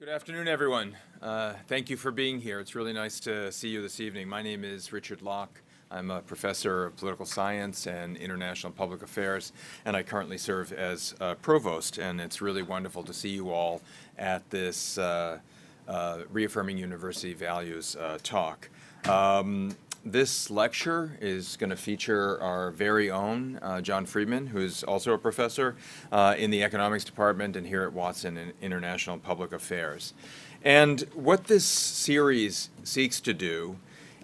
Good afternoon, everyone. Uh, thank you for being here. It's really nice to see you this evening. My name is Richard Locke. I'm a professor of political science and international public affairs, and I currently serve as uh, provost. And it's really wonderful to see you all at this uh, uh Reaffirming University Values uh, talk. Um, this lecture is going to feature our very own uh, John Friedman, who's also a professor uh, in the economics department and here at Watson in International Public Affairs. And what this series seeks to do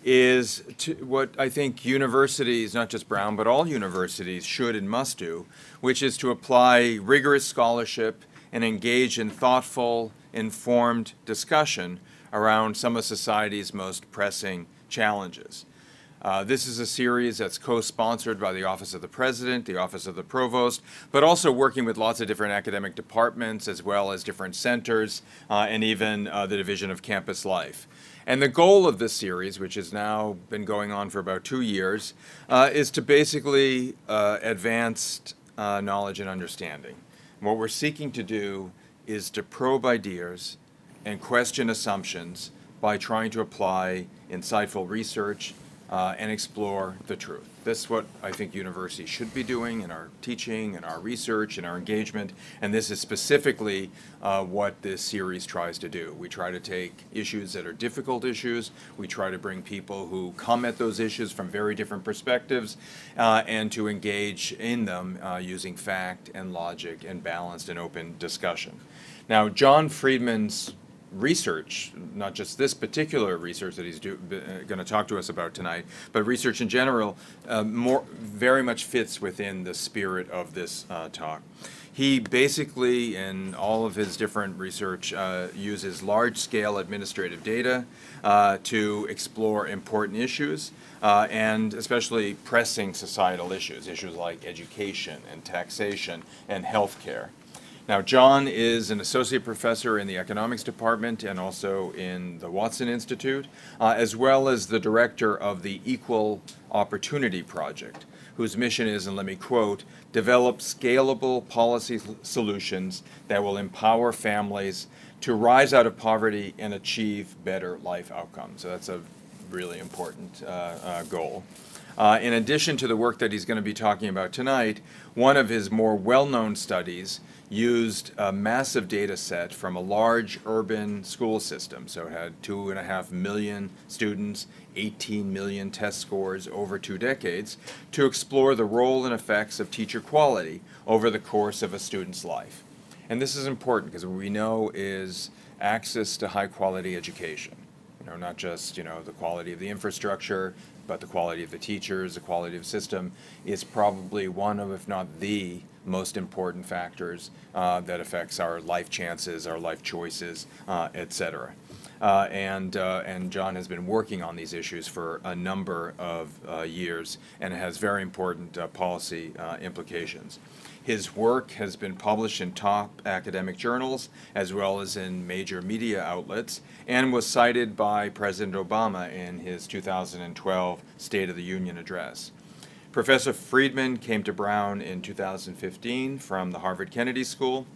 is to, what I think universities, not just Brown, but all universities should and must do, which is to apply rigorous scholarship and engage in thoughtful, informed discussion around some of society's most pressing challenges. Uh, this is a series that's co-sponsored by the Office of the President, the Office of the Provost, but also working with lots of different academic departments as well as different centers uh, and even uh, the Division of Campus Life. And the goal of this series, which has now been going on for about two years, uh, is to basically uh, advance knowledge and understanding. what we're seeking to do is to probe ideas and question assumptions by trying to apply insightful research uh, and explore the truth. This is what I think universities should be doing in our teaching in our research in our engagement, and this is specifically uh, what this series tries to do. We try to take issues that are difficult issues, we try to bring people who come at those issues from very different perspectives, uh, and to engage in them uh, using fact and logic and balanced and open discussion. Now, John Friedman's research, not just this particular research that he's uh, going to talk to us about tonight, but research in general, uh, more very much fits within the spirit of this uh, talk. He basically, in all of his different research, uh, uses large-scale administrative data uh, to explore important issues, uh, and especially pressing societal issues, issues like education and taxation and healthcare. Now, John is an associate professor in the economics department and also in the Watson Institute, uh, as well as the director of the Equal Opportunity Project, whose mission is, and let me quote, develop scalable policy solutions that will empower families to rise out of poverty and achieve better life outcomes. So that's a really important uh, uh, goal. Uh, in addition to the work that he's going to be talking about tonight, one of his more well-known studies used a massive data set from a large urban school system. So it had two and a half million students, 18 million test scores over two decades to explore the role and effects of teacher quality over the course of a student's life. And this is important because what we know is access to high quality education. You know, not just, you know, the quality of the infrastructure, but the quality of the teachers, the quality of the system is probably one of, if not the most important factors uh, that affects our life chances, our life choices, uh, et cetera. Uh, and, uh, and John has been working on these issues for a number of uh, years and has very important uh, policy implications. His work has been published in top academic journals as well as in major media outlets and was cited by President Obama in his 2012 State of the Union address. Professor Friedman came to Brown in 2015 from the Harvard Kennedy School.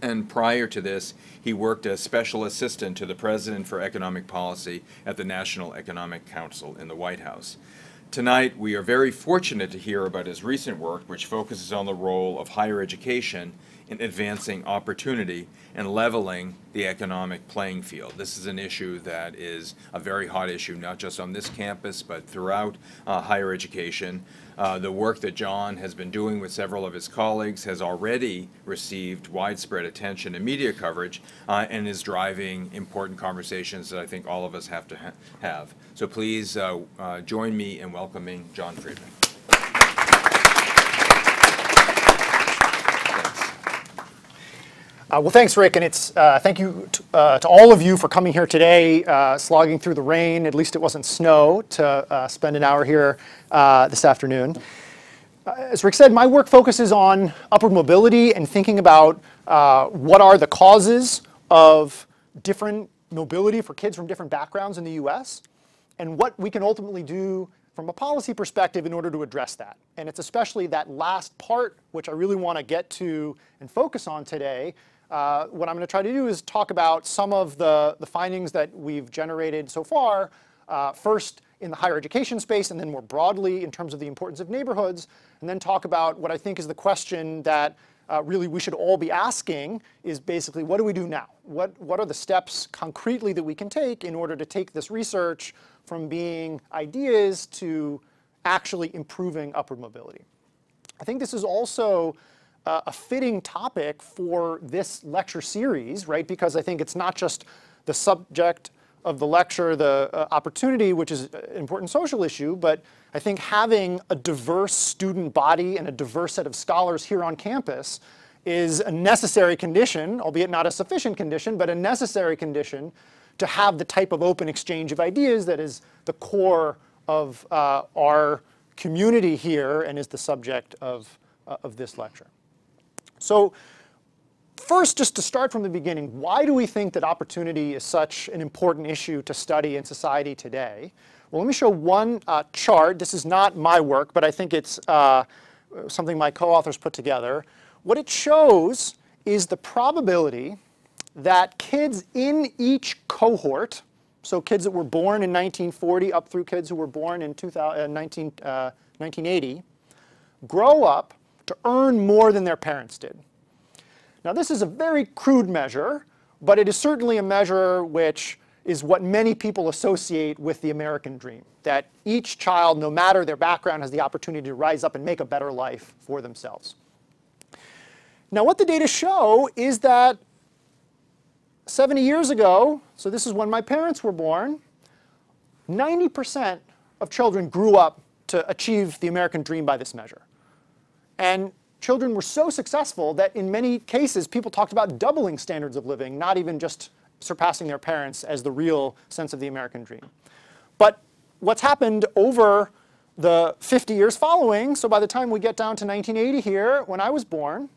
And prior to this, he worked as special assistant to the President for Economic Policy at the National Economic Council in the White House. Tonight, we are very fortunate to hear about his recent work, which focuses on the role of higher education in advancing opportunity and leveling the economic playing field. This is an issue that is a very hot issue, not just on this campus, but throughout uh, higher education. Uh, the work that John has been doing with several of his colleagues has already received widespread attention and media coverage uh, and is driving important conversations that I think all of us have to ha have. So please uh, uh, join me in welcoming John Friedman. Uh, well, thanks, Rick, and it's uh, thank you uh, to all of you for coming here today, uh, slogging through the rain. At least it wasn't snow to uh, spend an hour here uh, this afternoon. as Rick said, my work focuses on upward mobility and thinking about what are the causes of different mobility for kids from different backgrounds in the U.S. and what we can ultimately do from a policy perspective in order to address that. And it's especially that last part which I really want to get to and focus on today, uh, what I'm going to try to do is talk about some of the, the findings that we've generated so far, uh, first in the higher education space, and then more broadly in terms of the importance of neighborhoods, and then talk about what I think is the question that uh, really we should all be asking is basically what do we do now? What, what are the steps concretely that we can take in order to take this research from being ideas to actually improving upward mobility? I think this is also uh, a fitting topic for this lecture series, right? Because I think it's not just the subject of the lecture, the uh, opportunity, which is an important social issue, but I think having a diverse student body and a diverse set of scholars here on campus is a necessary condition, albeit not a sufficient condition, but a necessary condition to have the type of open exchange of ideas that is the core of uh, our community here and is the subject of, uh, of this lecture. So First, just to start from the beginning, why do we think that opportunity is such an important issue to study in society today? Well, let me show one uh, chart. This is not my work, but I think it's uh, something my co-authors put together. What it shows is the probability that kids in each cohort, so kids that were born in 1940 up through kids who were born in 2000, uh, 19, 1980, grow up to earn more than their parents did. Now this is a very crude measure, but it is certainly a measure which is what many people associate with the American dream, that each child, no matter their background, has the opportunity to rise up and make a better life for themselves. Now what the data show is that 70 years ago, so this is when my parents were born, 90% of children grew up to achieve the American dream by this measure. And children were so successful that in many cases people talked about doubling standards of living, not even just surpassing their parents as the real sense of the American dream. But what's happened over the 50 years following, so by the time we get down to 1980 here, when I was born,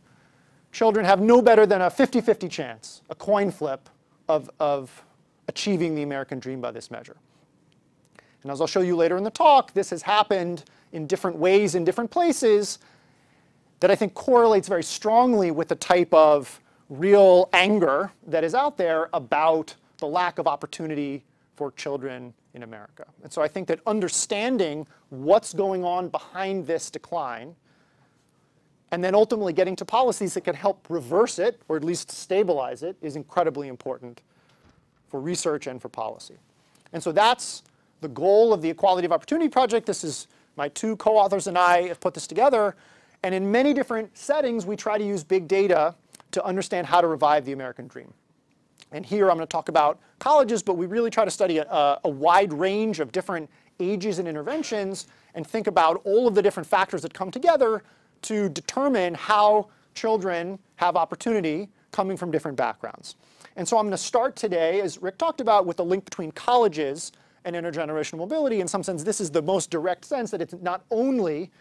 children have no better than a 50-50 chance, a coin flip, of, of achieving the American dream by this measure. And as I'll show you later in the talk, this has happened in different ways in different places, that I think correlates very strongly with the type of real anger that is out there about the lack of opportunity for children in America. And so I think that understanding what's going on behind this decline and then ultimately getting to policies that can help reverse it or at least stabilize it is incredibly important for research and for policy. And so that's the goal of the Equality of Opportunity Project. This is my two co-authors and I have put this together. And in many different settings, we try to use big data to understand how to revive the American dream. And here I'm going to talk about colleges, but we really try to study a, a, wide range of different ages and interventions and think about all of the different factors that come together to determine how children have opportunity coming from different backgrounds. And so I'm going to start today, as Rick talked about, with the link between colleges and intergenerational mobility. In some sense, this is the most direct sense that it's not only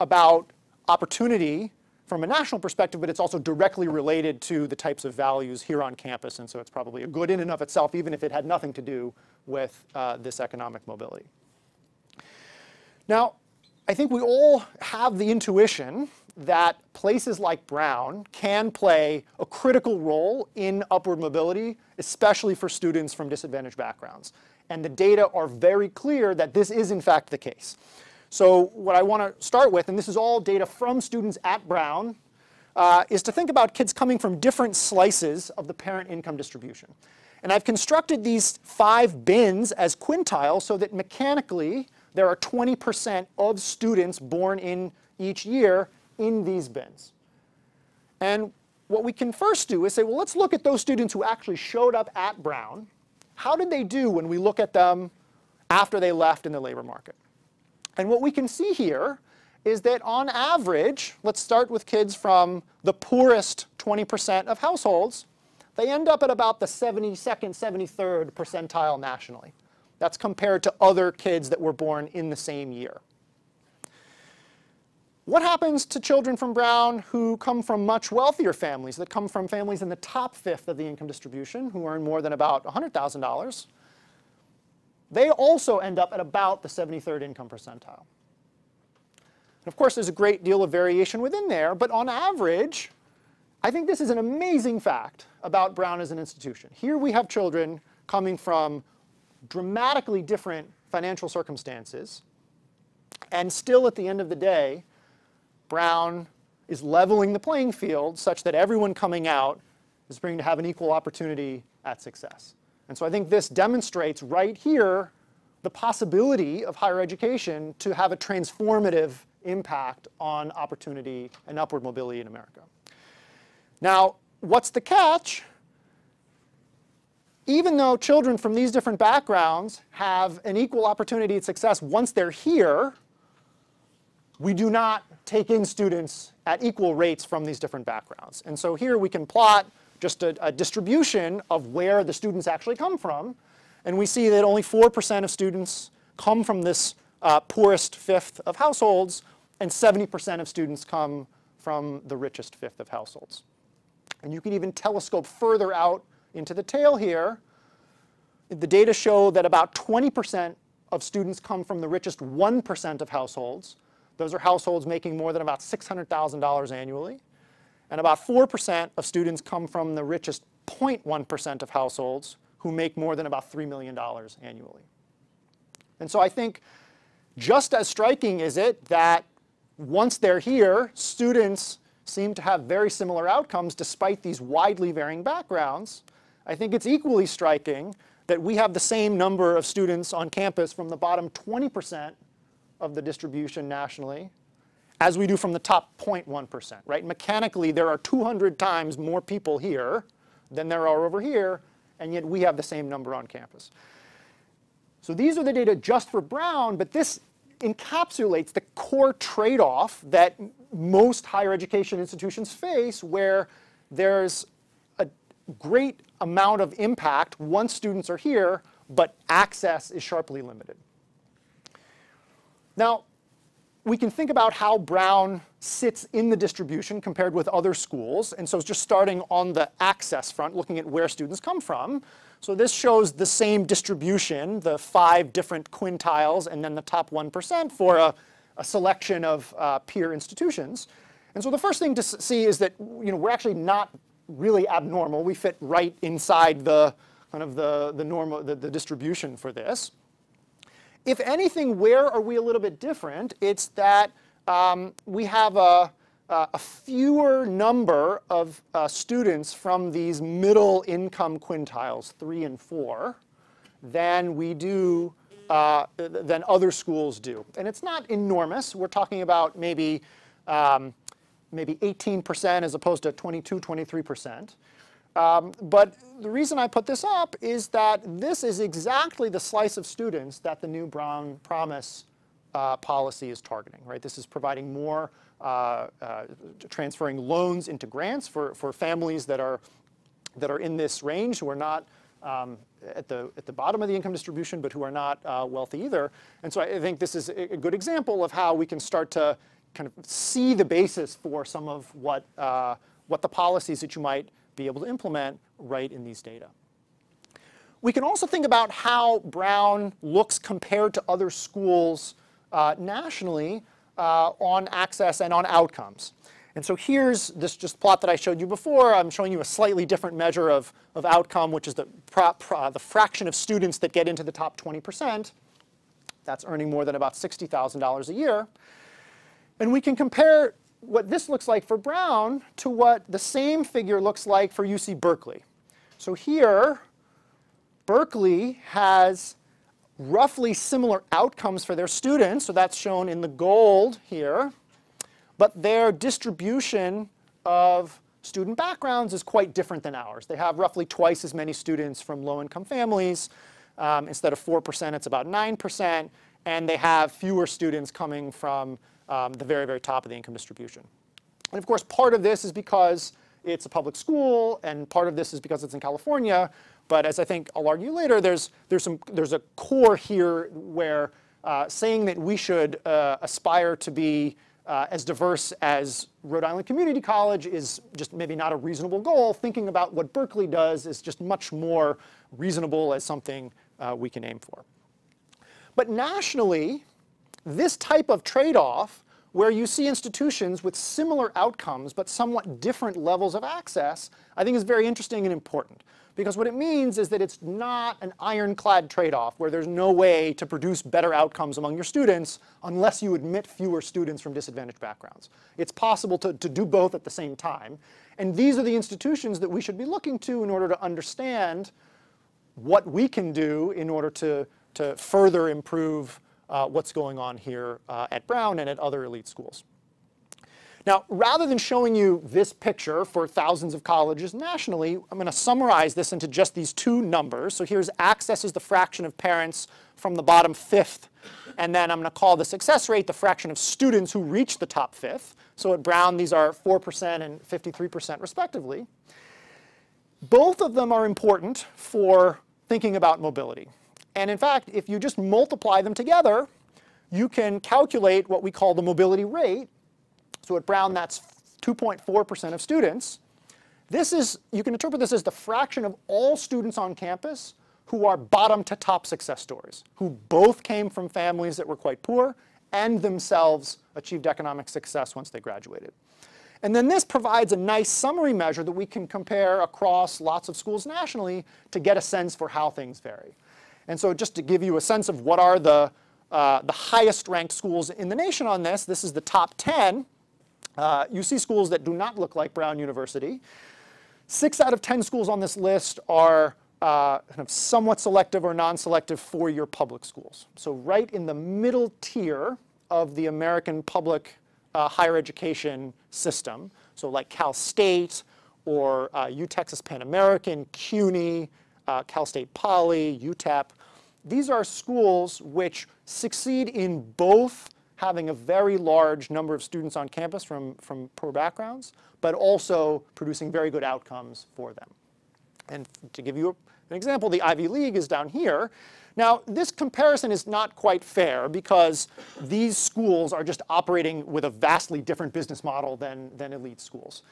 about opportunity from a national perspective, but it's also directly related to the types of values here on campus. And so it's probably a good in and of itself, even if it had nothing to do with uh, this economic mobility. Now, I think we all have the intuition that places like Brown can play a critical role in upward mobility, especially for students from disadvantaged backgrounds. And the data are very clear that this is in fact the case. So what I want to start with, and this is all data from students at Brown, uh, is to think about kids coming from different slices of the parent income distribution. And I've constructed these five bins as quintiles so that mechanically there are 20% of students born in each year in these bins. And what we can first do is say, well, let's look at those students who actually showed up at Brown. How did they do when we look at them after they left in the labor market? And what we can see here is that on average, let's start with kids from the poorest 20% of households, they end up at about the 72nd, 73rd percentile nationally. That's compared to other kids that were born in the same year. What happens to children from Brown who come from much wealthier families, that come from families in the top fifth of the income distribution, who earn more than about $100,000? They also end up at about the 73rd income percentile. And of course, there's a great deal of variation within there, but on average, I think this is an amazing fact about Brown as an institution. Here we have children coming from dramatically different financial circumstances, and still at the end of the day, Brown is leveling the playing field such that everyone coming out is going to have an equal opportunity at success. And so I think this demonstrates right here the possibility of higher education to have a transformative impact on opportunity and upward mobility in America. Now, what's the catch? Even though children from these different backgrounds have an equal opportunity at success once they're here, we do not take in students at equal rates from these different backgrounds. And so here we can plot just a, a distribution of where the students actually come from. And we see that only 4% of students come from this uh, poorest fifth of households, and 70% of students come from the richest fifth of households. And you can even telescope further out into the tail here. The data show that about 20% of students come from the richest 1% of households. Those are households making more than about $600,000 annually. And about 4% of students come from the richest 0.1% of households who make more than about $3 million annually. And so I think just as striking is it that once they're here, students seem to have very similar outcomes despite these widely varying backgrounds. I think it's equally striking that we have the same number of students on campus from the bottom 20% of the distribution nationally as we do from the top 0.1%, right? Mechanically, there are 200 times more people here than there are over here, and yet we have the same number on campus. So these are the data just for Brown, but this encapsulates the core trade-off that most higher education institutions face where there's a great amount of impact once students are here, but access is sharply limited. Now, we can think about how Brown sits in the distribution compared with other schools. And so it's just starting on the access front, looking at where students come from. So this shows the same distribution, the five different quintiles, and then the top 1% for a, a selection of uh, peer institutions. And so the first thing to see is that you know, we're actually not really abnormal. We fit right inside the kind of the, the normal the, the distribution for this. If anything, where are we a little bit different? It's that um, we have a, a, fewer number of uh, students from these middle income quintiles, three and four, than we do, uh, than other schools do. And it's not enormous. We're talking about maybe um, maybe 18% as opposed to 22, 23%. Um, but the reason I put this up is that this is exactly the slice of students that the new Brown Promise uh, policy is targeting, right? This is providing more, uh, uh, transferring loans into grants for, for families that are, that are in this range who are not um, at, the, at the bottom of the income distribution, but who are not uh, wealthy either. And so I think this is a good example of how we can start to kind of see the basis for some of what, uh, what the policies that you might be able to implement right in these data. We can also think about how Brown looks compared to other schools uh, nationally uh, on access and on outcomes. And so here's this just plot that I showed you before. I'm showing you a slightly different measure of, of outcome, which is the, the fraction of students that get into the top 20%. That's earning more than about $60,000 a year. And we can compare what this looks like for Brown to what the same figure looks like for UC Berkeley. So here, Berkeley has roughly similar outcomes for their students, so that's shown in the gold here, but their distribution of student backgrounds is quite different than ours. They have roughly twice as many students from low-income families. Um, instead of 4%, it's about 9%, and they have fewer students coming from um, the very, very top of the income distribution. And of course, part of this is because it's a public school, and part of this is because it's in California. But as I think I'll argue later, there's, there's, some, there's a core here where uh, saying that we should uh, aspire to be uh, as diverse as Rhode Island Community College is just maybe not a reasonable goal. Thinking about what Berkeley does is just much more reasonable as something uh, we can aim for. But nationally, this type of trade-off where you see institutions with similar outcomes but somewhat different levels of access, I think is very interesting and important. Because what it means is that it's not an ironclad trade-off where there's no way to produce better outcomes among your students unless you admit fewer students from disadvantaged backgrounds. It's possible to, to do both at the same time. And these are the institutions that we should be looking to in order to understand what we can do in order to, to further improve uh, what's going on here uh, at Brown and at other elite schools. Now, rather than showing you this picture for thousands of colleges nationally, I'm going to summarize this into just these two numbers. So here's access as the fraction of parents from the bottom fifth. And then I'm going to call the success rate the fraction of students who reach the top fifth. So at Brown, these are 4% and 53% respectively. Both of them are important for thinking about mobility. And in fact, if you just multiply them together, you can calculate what we call the mobility rate. So at Brown, that's 2.4% of students. This is, you can interpret this as the fraction of all students on campus who are bottom to top success stories, who both came from families that were quite poor and themselves achieved economic success once they graduated. And then this provides a nice summary measure that we can compare across lots of schools nationally to get a sense for how things vary. And so just to give you a sense of what are the, uh, the highest ranked schools in the nation on this, this is the top 10. Uh, you see schools that do not look like Brown University. Six out of 10 schools on this list are uh, kind of somewhat selective or non-selective four-year public schools. So right in the middle tier of the American public uh, higher education system. So like Cal State or uh, UTexas Pan American, CUNY, uh, Cal State Poly, UTEP. These are schools which succeed in both having a very large number of students on campus from, from poor backgrounds, but also producing very good outcomes for them. And to give you an example, the Ivy League is down here. Now, this comparison is not quite fair because these schools are just operating with a vastly different business model than, than elite schools.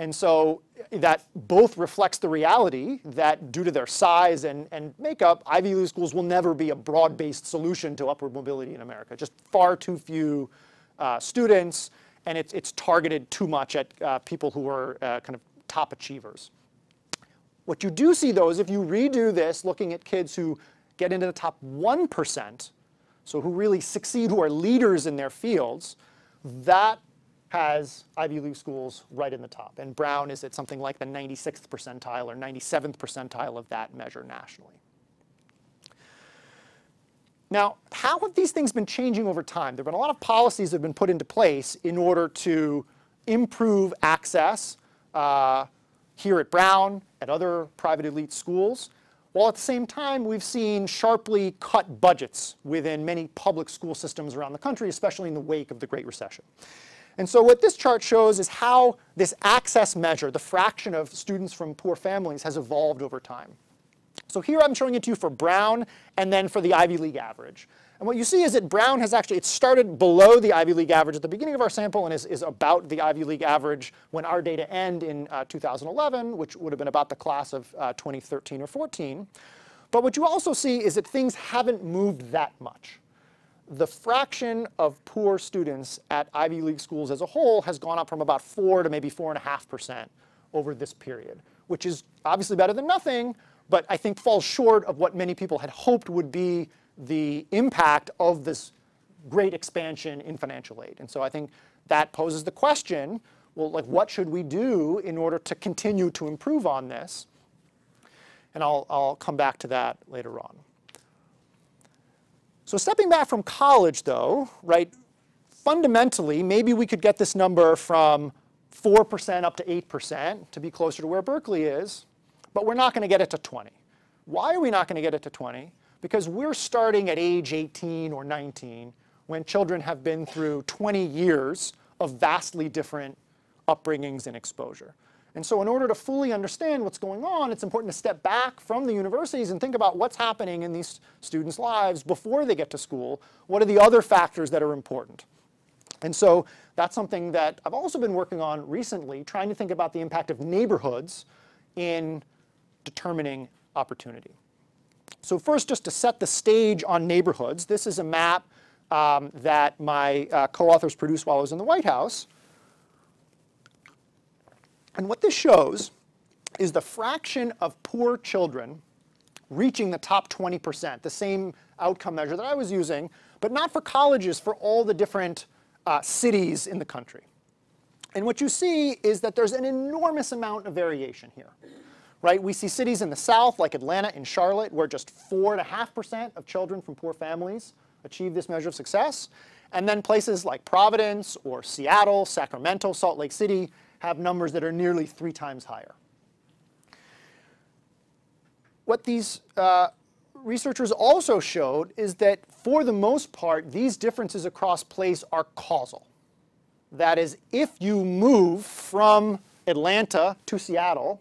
And so that both reflects the reality that due to their size and, and makeup, Ivy League schools will never be a broad-based solution to upward mobility in America. Just far too few uh, students, and it's, it's targeted too much at uh, people who are uh, kind of top achievers. What you do see, though, is if you redo this, looking at kids who get into the top 1%, so who really succeed, who are leaders in their fields, that has Ivy League schools right in the top. And Brown is at something like the 96th percentile or 97th percentile of that measure nationally. Now, how have these things been changing over time? There have been a lot of policies that have been put into place in order to improve access uh, here at Brown, at other private elite schools, while at the same time we've seen sharply cut budgets within many public school systems around the country, especially in the wake of the Great Recession. And so what this chart shows is how this access measure, the fraction of students from poor families, has evolved over time. So here I'm showing it to you for Brown and then for the Ivy League average. And what you see is that Brown has actually, it started below the Ivy League average at the beginning of our sample and is, is about the Ivy League average when our data end in uh, 2011, which would have been about the class of uh, 2013 or 14. But what you also see is that things haven't moved that much the fraction of poor students at Ivy League schools as a whole has gone up from about 4 to maybe 4.5% over this period, which is obviously better than nothing, but I think falls short of what many people had hoped would be the impact of this great expansion in financial aid. And so I think that poses the question, well, like what should we do in order to continue to improve on this? And I'll, I'll come back to that later on. So stepping back from college, though, right, fundamentally, maybe we could get this number from 4% up to 8% to be closer to where Berkeley is, but we're not going to get it to 20. Why are we not going to get it to 20? Because we're starting at age 18 or 19 when children have been through 20 years of vastly different upbringings and exposure. And so in order to fully understand what's going on, it's important to step back from the universities and think about what's happening in these students' lives before they get to school. What are the other factors that are important? And so that's something that I've also been working on recently, trying to think about the impact of neighborhoods in determining opportunity. So first, just to set the stage on neighborhoods, this is a map um, that my uh, co-authors produced while I was in the White House. And what this shows is the fraction of poor children reaching the top 20%, the same outcome measure that I was using, but not for colleges, for all the different uh, cities in the country. And what you see is that there's an enormous amount of variation here. Right? We see cities in the south, like Atlanta and Charlotte, where just 4.5% of children from poor families achieve this measure of success. And then places like Providence or Seattle, Sacramento, Salt Lake City have numbers that are nearly three times higher. What these uh, researchers also showed is that for the most part, these differences across place are causal. That is, if you move from Atlanta to Seattle,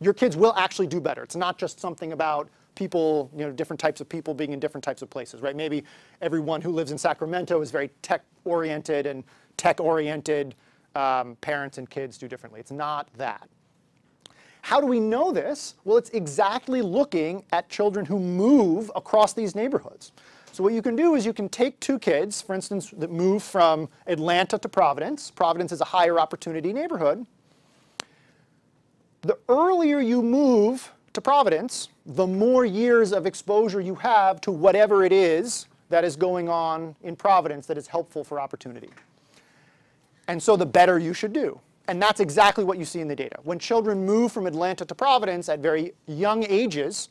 your kids will actually do better. It's not just something about people, you know, different types of people being in different types of places, right? Maybe everyone who lives in Sacramento is very tech-oriented and tech-oriented um, parents and kids do differently. It's not that. How do we know this? Well, it's exactly looking at children who move across these neighborhoods. So what you can do is you can take two kids, for instance, that move from Atlanta to Providence. Providence is a higher opportunity neighborhood. The earlier you move to Providence, the more years of exposure you have to whatever it is that is going on in Providence that is helpful for opportunity. And so the better you should do. And that's exactly what you see in the data. When children move from Atlanta to Providence at very young ages,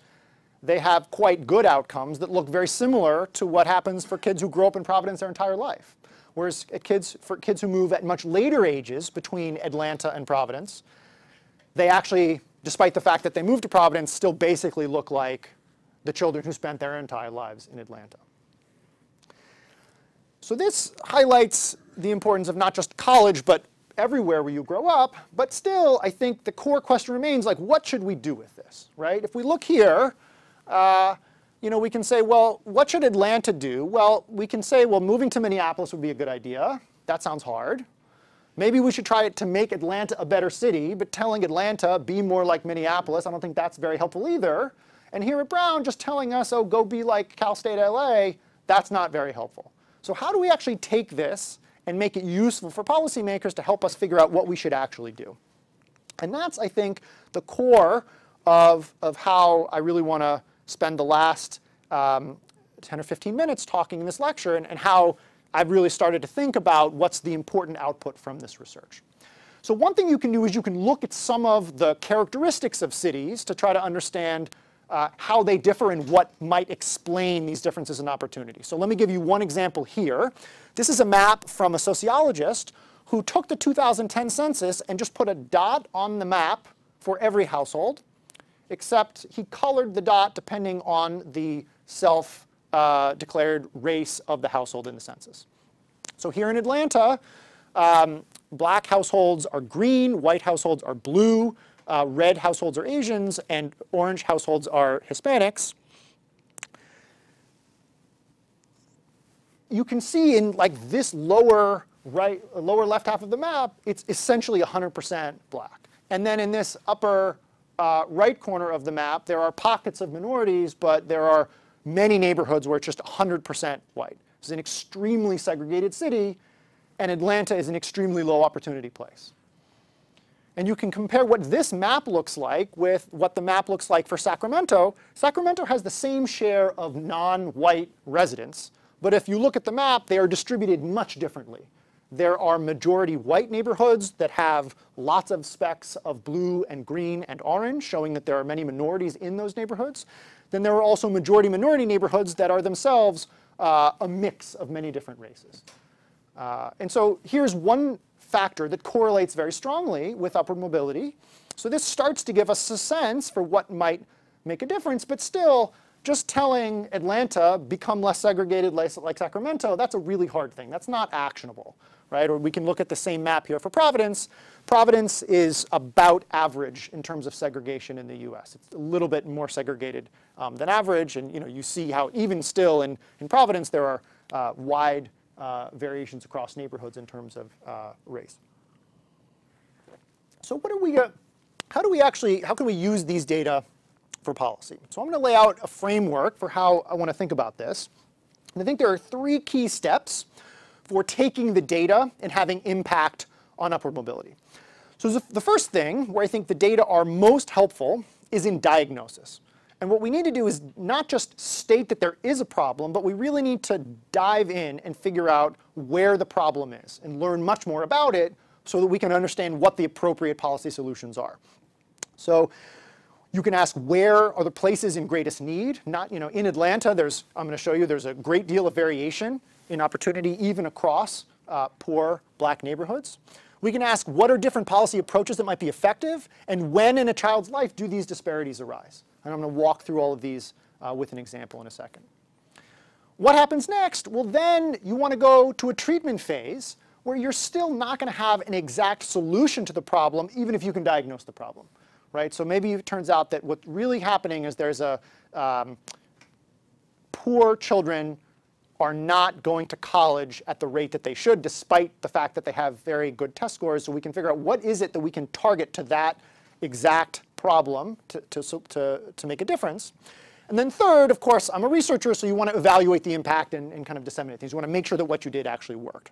they have quite good outcomes that look very similar to what happens for kids who grow up in Providence their entire life. Whereas kids, for kids who move at much later ages between Atlanta and Providence, they actually, despite the fact that they moved to Providence, still basically look like the children who spent their entire lives in Atlanta. So this highlights the importance of not just college, but everywhere where you grow up. But still, I think the core question remains, like, what should we do with this, right? If we look here, uh, you know, we can say, well, what should Atlanta do? Well, we can say, well, moving to Minneapolis would be a good idea. That sounds hard. Maybe we should try it to make Atlanta a better city, but telling Atlanta, be more like Minneapolis, I don't think that's very helpful either. And here at Brown, just telling us, oh, go be like Cal State LA, that's not very helpful. So how do we actually take this and make it useful for policymakers to help us figure out what we should actually do. And that's, I think, the core of, of how I really want to spend the last um, 10 or 15 minutes talking in this lecture and, and how I've really started to think about what's the important output from this research. So one thing you can do is you can look at some of the characteristics of cities to try to understand uh, how they differ and what might explain these differences in opportunity. So let me give you one example here. This is a map from a sociologist who took the 2010 census and just put a dot on the map for every household, except he colored the dot depending on the self-declared uh, race of the household in the census. So here in Atlanta, um, black households are green, white households are blue, uh, red households are Asians, and orange households are Hispanics. You can see in like this lower right, lower left half of the map, it's essentially 100% black. And then in this upper uh, right corner of the map, there are pockets of minorities, but there are many neighborhoods where it's just 100% white. It's an extremely segregated city, and Atlanta is an extremely low opportunity place. And you can compare what this map looks like with what the map looks like for Sacramento. Sacramento has the same share of non-white residents, but if you look at the map, they are distributed much differently. There are majority white neighborhoods that have lots of specks of blue and green and orange, showing that there are many minorities in those neighborhoods. Then there are also majority minority neighborhoods that are themselves uh, a mix of many different races. Uh, and so here's one factor that correlates very strongly with upward mobility. So this starts to give us a sense for what might make a difference, but still, just telling Atlanta, become less segregated like Sacramento, that's a really hard thing. That's not actionable, right? Or we can look at the same map here for Providence. Providence is about average in terms of segregation in the US. It's a little bit more segregated um, than average, and you know you see how even still in, in Providence there are uh, wide uh, variations across neighborhoods in terms of uh, race. So what are we, uh, how do we actually, how can we use these data for policy? So I'm going to lay out a framework for how I want to think about this. And I think there are three key steps for taking the data and having impact on upward mobility. So the first thing where I think the data are most helpful is in diagnosis. And what we need to do is not just state that there is a problem, but we really need to dive in and figure out where the problem is and learn much more about it so that we can understand what the appropriate policy solutions are. So you can ask where are the places in greatest need? Not, you know, in Atlanta, there's, I'm going to show you, there's a great deal of variation in opportunity even across uh, poor black neighborhoods. We can ask what are different policy approaches that might be effective, and when in a child's life do these disparities arise? And I'm going to walk through all of these uh, with an example in a second. What happens next? Well, then you want to go to a treatment phase where you're still not going to have an exact solution to the problem, even if you can diagnose the problem. Right? So maybe it turns out that what's really happening is there's a um, poor children are not going to college at the rate that they should, despite the fact that they have very good test scores. So we can figure out what is it that we can target to that exact problem to, to, to, to make a difference. And then third, of course, I'm a researcher, so you want to evaluate the impact and, and kind of disseminate things. You want to make sure that what you did actually worked.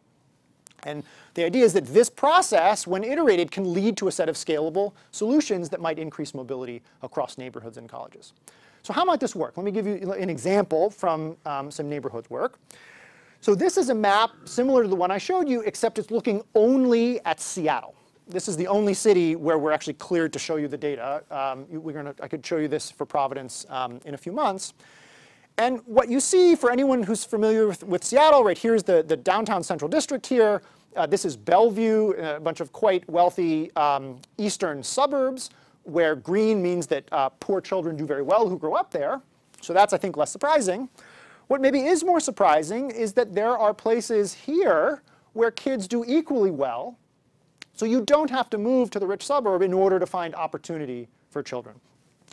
And the idea is that this process, when iterated, can lead to a set of scalable solutions that might increase mobility across neighborhoods and colleges. So how might this work? Let me give you an example from um, some neighborhoods work. So this is a map similar to the one I showed you, except it's looking only at Seattle. This is the only city where we're actually cleared to show you the data. Um, we're gonna, I could show you this for Providence um, in a few months. And what you see for anyone who's familiar with, with Seattle, right here's the, the downtown central district here. Uh, this is Bellevue, a bunch of quite wealthy um, eastern suburbs where green means that uh, poor children do very well who grow up there. So that's, I think, less surprising. What maybe is more surprising is that there are places here where kids do equally well. So you don't have to move to the rich suburb in order to find opportunity for children.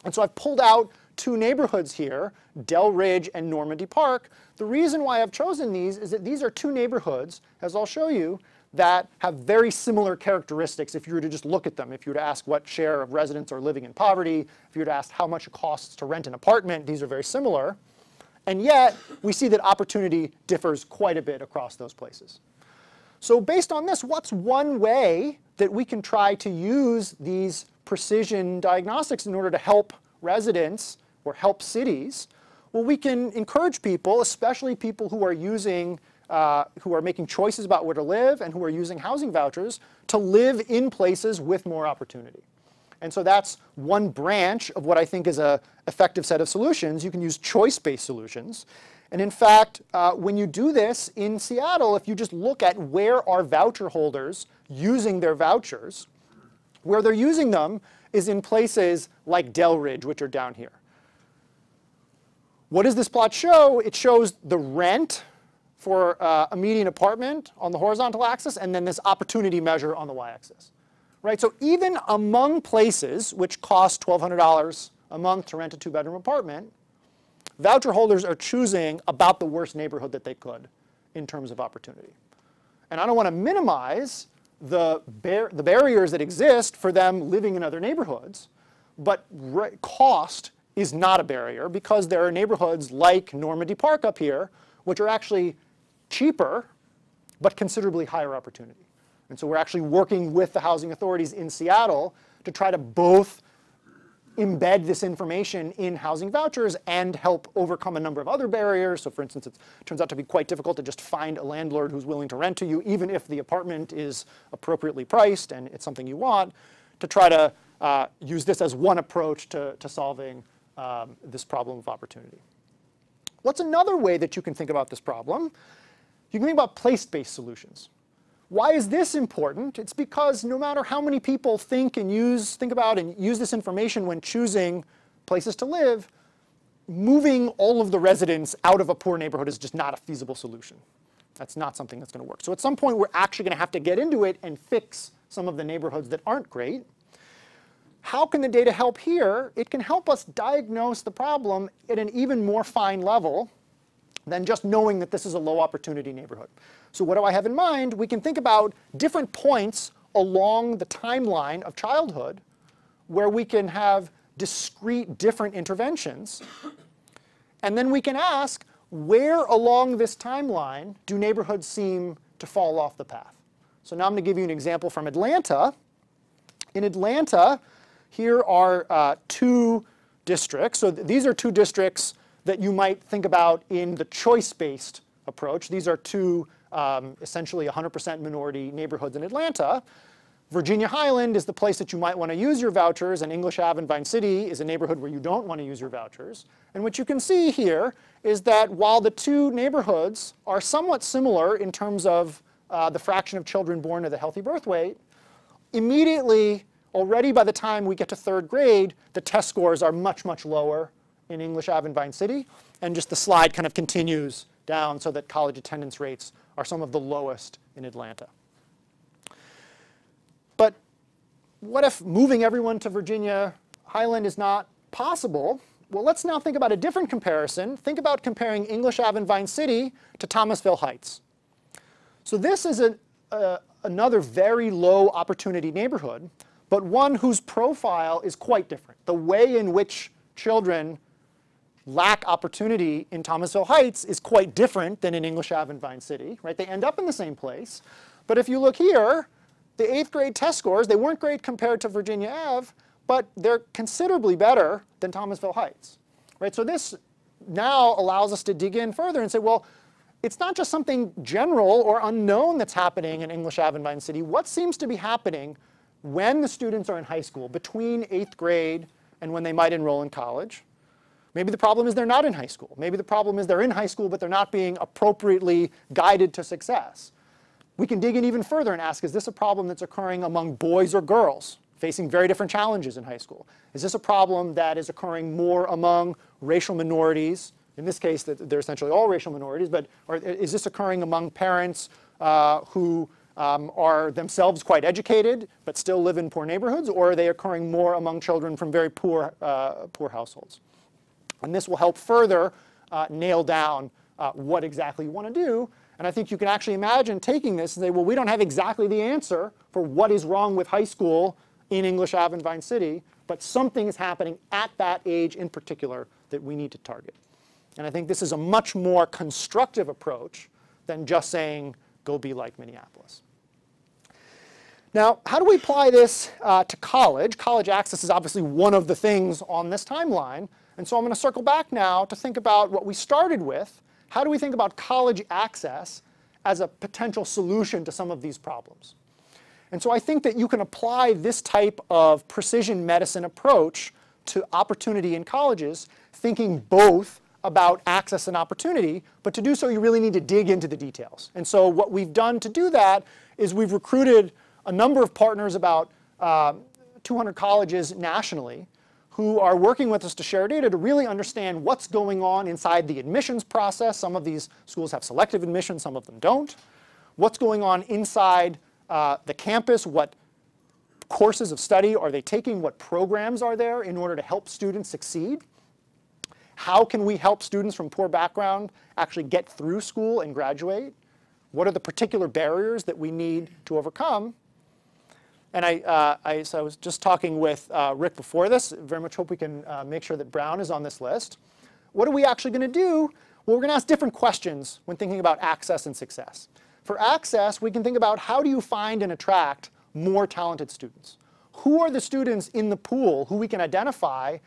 And so I've pulled out two neighborhoods here, Delridge and Normandy Park. The reason why I've chosen these is that these are two neighborhoods, as I'll show you, that have very similar characteristics if you were to just look at them. If you were to ask what share of residents are living in poverty, if you were to ask how much it costs to rent an apartment, these are very similar. And yet, we see that opportunity differs quite a bit across those places. So based on this, what's one way that we can try to use these precision diagnostics in order to help residents or help cities? Well, we can encourage people, especially people who are using uh, who are making choices about where to live and who are using housing vouchers to live in places with more opportunity. And so that's one branch of what I think is a effective set of solutions. You can use choice-based solutions. And in fact, uh, when you do this in Seattle, if you just look at where are voucher holders using their vouchers, where they're using them is in places like Delridge, which are down here. What does this plot show? It shows the rent for uh, a median apartment on the horizontal axis, and then this opportunity measure on the y-axis. Right? So even among places which cost $1,200 a month to rent a two-bedroom apartment, voucher holders are choosing about the worst neighborhood that they could in terms of opportunity. And I don't want to minimize the, bar the barriers that exist for them living in other neighborhoods, but cost is not a barrier because there are neighborhoods like Normandy Park up here, which are actually cheaper, but considerably higher opportunity. And so we're actually working with the housing authorities in Seattle to try to both embed this information in housing vouchers and help overcome a number of other barriers. So for instance, it turns out to be quite difficult to just find a landlord who's willing to rent to you, even if the apartment is appropriately priced and it's something you want, to try to uh, use this as one approach to, to solving um, this problem of opportunity. What's another way that you can think about this problem? You can think about place-based solutions. Why is this important? It's because no matter how many people think and use, think about and use this information when choosing places to live, moving all of the residents out of a poor neighborhood is just not a feasible solution. That's not something that's going to work. So at some point, we're actually going to have to get into it and fix some of the neighborhoods that aren't great. How can the data help here? It can help us diagnose the problem at an even more fine level than just knowing that this is a low opportunity neighborhood. So what do I have in mind? We can think about different points along the timeline of childhood where we can have discrete different interventions. And then we can ask, where along this timeline do neighborhoods seem to fall off the path? So now I'm going to give you an example from Atlanta. In Atlanta, here are uh, two districts. So th these are two districts that you might think about in the choice-based approach. These are two um, essentially 100% minority neighborhoods in Atlanta. Virginia Highland is the place that you might want to use your vouchers, and English Ave and Vine City is a neighborhood where you don't want to use your vouchers. And what you can see here is that while the two neighborhoods are somewhat similar in terms of uh, the fraction of children born to the healthy birth weight, immediately, already by the time we get to third grade, the test scores are much, much lower in English Ave and Vine City. And just the slide kind of continues down so that college attendance rates are some of the lowest in Atlanta. But what if moving everyone to Virginia Highland is not possible? Well, let's now think about a different comparison. Think about comparing English Ave Vine City to Thomasville Heights. So this is a, another very low opportunity neighborhood, but one whose profile is quite different. The way in which children lack opportunity in Thomasville Heights is quite different than in English Ave and Vine City. Right? They end up in the same place. But if you look here, the eighth grade test scores, they weren't great compared to Virginia Ave, but they're considerably better than Thomasville Heights. Right? So this now allows us to dig in further and say, well, it's not just something general or unknown that's happening in English Ave and Vine City. What seems to be happening when the students are in high school, between eighth grade and when they might enroll in college? Maybe the problem is they're not in high school. Maybe the problem is they're in high school, but they're not being appropriately guided to success. We can dig in even further and ask, is this a problem that's occurring among boys or girls facing very different challenges in high school? Is this a problem that is occurring more among racial minorities? In this case, they're essentially all racial minorities, but or is this occurring among parents uh, who um, are themselves quite educated but still live in poor neighborhoods, or are they occurring more among children from very poor, uh, poor households? And this will help further uh, nail down uh, what exactly you want to do and I think you can actually imagine taking this and say, well, we don't have exactly the answer for what is wrong with high school in English Ave and Vine City, but something is happening at that age in particular that we need to target. And I think this is a much more constructive approach than just saying, go be like Minneapolis. Now, how do we apply this uh, to college? College access is obviously one of the things on this timeline. And so I'm going to circle back now to think about what we started with, how do we think about college access as a potential solution to some of these problems? And so I think that you can apply this type of precision medicine approach to opportunity in colleges, thinking both about access and opportunity, but to do so you really need to dig into the details. And so what we've done to do that is we've recruited a number of partners, about uh, 200 colleges nationally, who are working with us to share data to really understand what's going on inside the admissions process. Some of these schools have selective admission, some of them don't. What's going on inside uh, the campus, what courses of study are they taking, what programs are there in order to help students succeed. How can we help students from poor background actually get through school and graduate? What are the particular barriers that we need to overcome? And I, uh, I, so I was just talking with uh, Rick before this. Very much hope we can uh, make sure that Brown is on this list. What are we actually going to do? Well, we're going to ask different questions when thinking about access and success. For access, we can think about how do you find and attract more talented students? Who are the students in the pool who we can identify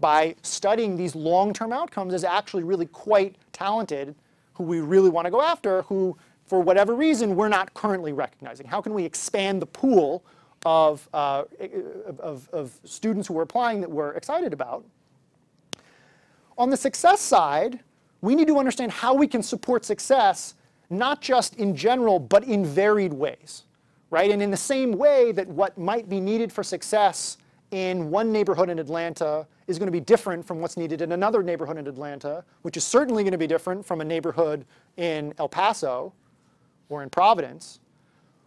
by studying these long-term outcomes as actually really quite talented, who we really want to go after, who, for whatever reason, we're not currently recognizing? How can we expand the pool of, uh, of, of students who were applying that we're excited about. On the success side, we need to understand how we can support success, not just in general, but in varied ways, right? And in the same way that what might be needed for success in one neighborhood in Atlanta is going to be different from what's needed in another neighborhood in Atlanta, which is certainly going to be different from a neighborhood in El Paso or in Providence.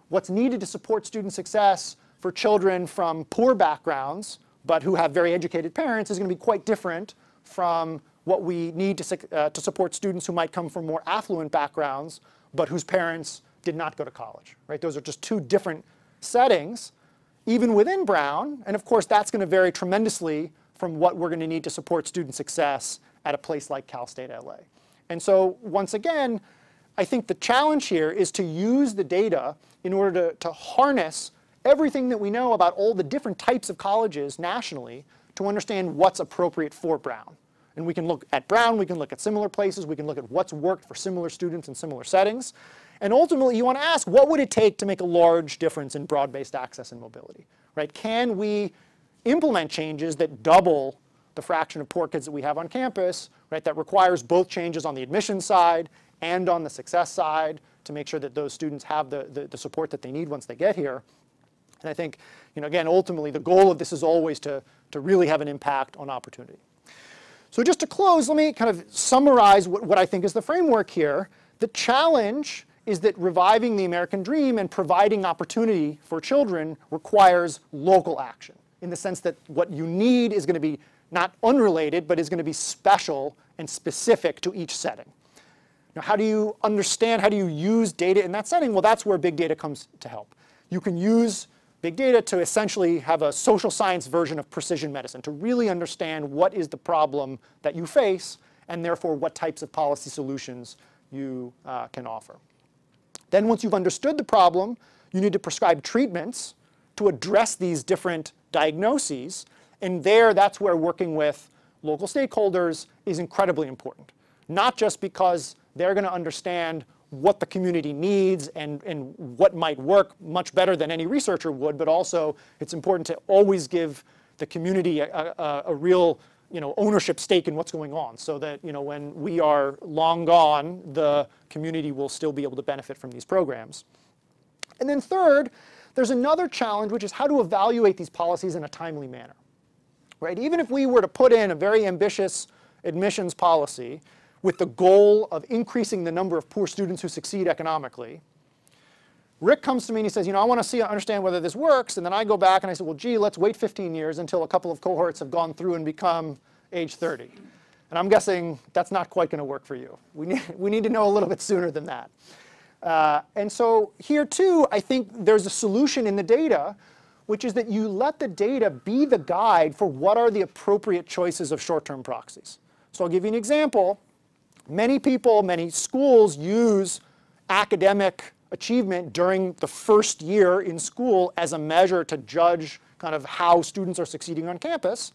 What's needed to support student success for children from poor backgrounds, but who have very educated parents, is going to be quite different from what we need to, uh, to support students who might come from more affluent backgrounds, but whose parents did not go to college. Right? Those are just two different settings, even within Brown. And of course, that's going to vary tremendously from what we're going to need to support student success at a place like Cal State LA. And so once again, I think the challenge here is to use the data in order to, to harness everything that we know about all the different types of colleges nationally to understand what's appropriate for Brown. And we can look at Brown, we can look at similar places, we can look at what's worked for similar students in similar settings. And ultimately, you want to ask, what would it take to make a large difference in broad-based access and mobility? Right? Can we implement changes that double the fraction of poor kids that we have on campus, right, that requires both changes on the admission side and on the success side to make sure that those students have the, the, the support that they need once they get here. And I think, you know, again, ultimately the goal of this is always to, to really have an impact on opportunity. So just to close, let me kind of summarize what, what I think is the framework here. The challenge is that reviving the American dream and providing opportunity for children requires local action in the sense that what you need is going to be not unrelated, but is going to be special and specific to each setting. Now, how do you understand, how do you use data in that setting? Well, that's where big data comes to help. You can use big data to essentially have a social science version of precision medicine, to really understand what is the problem that you face, and therefore what types of policy solutions you uh, can offer. Then once you've understood the problem, you need to prescribe treatments to address these different diagnoses. And there, that's where working with local stakeholders is incredibly important. Not just because they're going to understand what the community needs and, and what might work much better than any researcher would, but also it's important to always give the community a, a, a real you know, ownership stake in what's going on so that you know, when we are long gone, the community will still be able to benefit from these programs. And then third, there's another challenge, which is how to evaluate these policies in a timely manner. Right? Even if we were to put in a very ambitious admissions policy with the goal of increasing the number of poor students who succeed economically. Rick comes to me and he says, you know, I want to see, understand whether this works. And then I go back and I say, well, gee, let's wait 15 years until a couple of cohorts have gone through and become age 30. And I'm guessing that's not quite going to work for you. We need, we need to know a little bit sooner than that. Uh, and so here too, I think there's a solution in the data, which is that you let the data be the guide for what are the appropriate choices of short-term proxies. So I'll give you an example. Many people, many schools use academic achievement during the first year in school as a measure to judge kind of how students are succeeding on campus.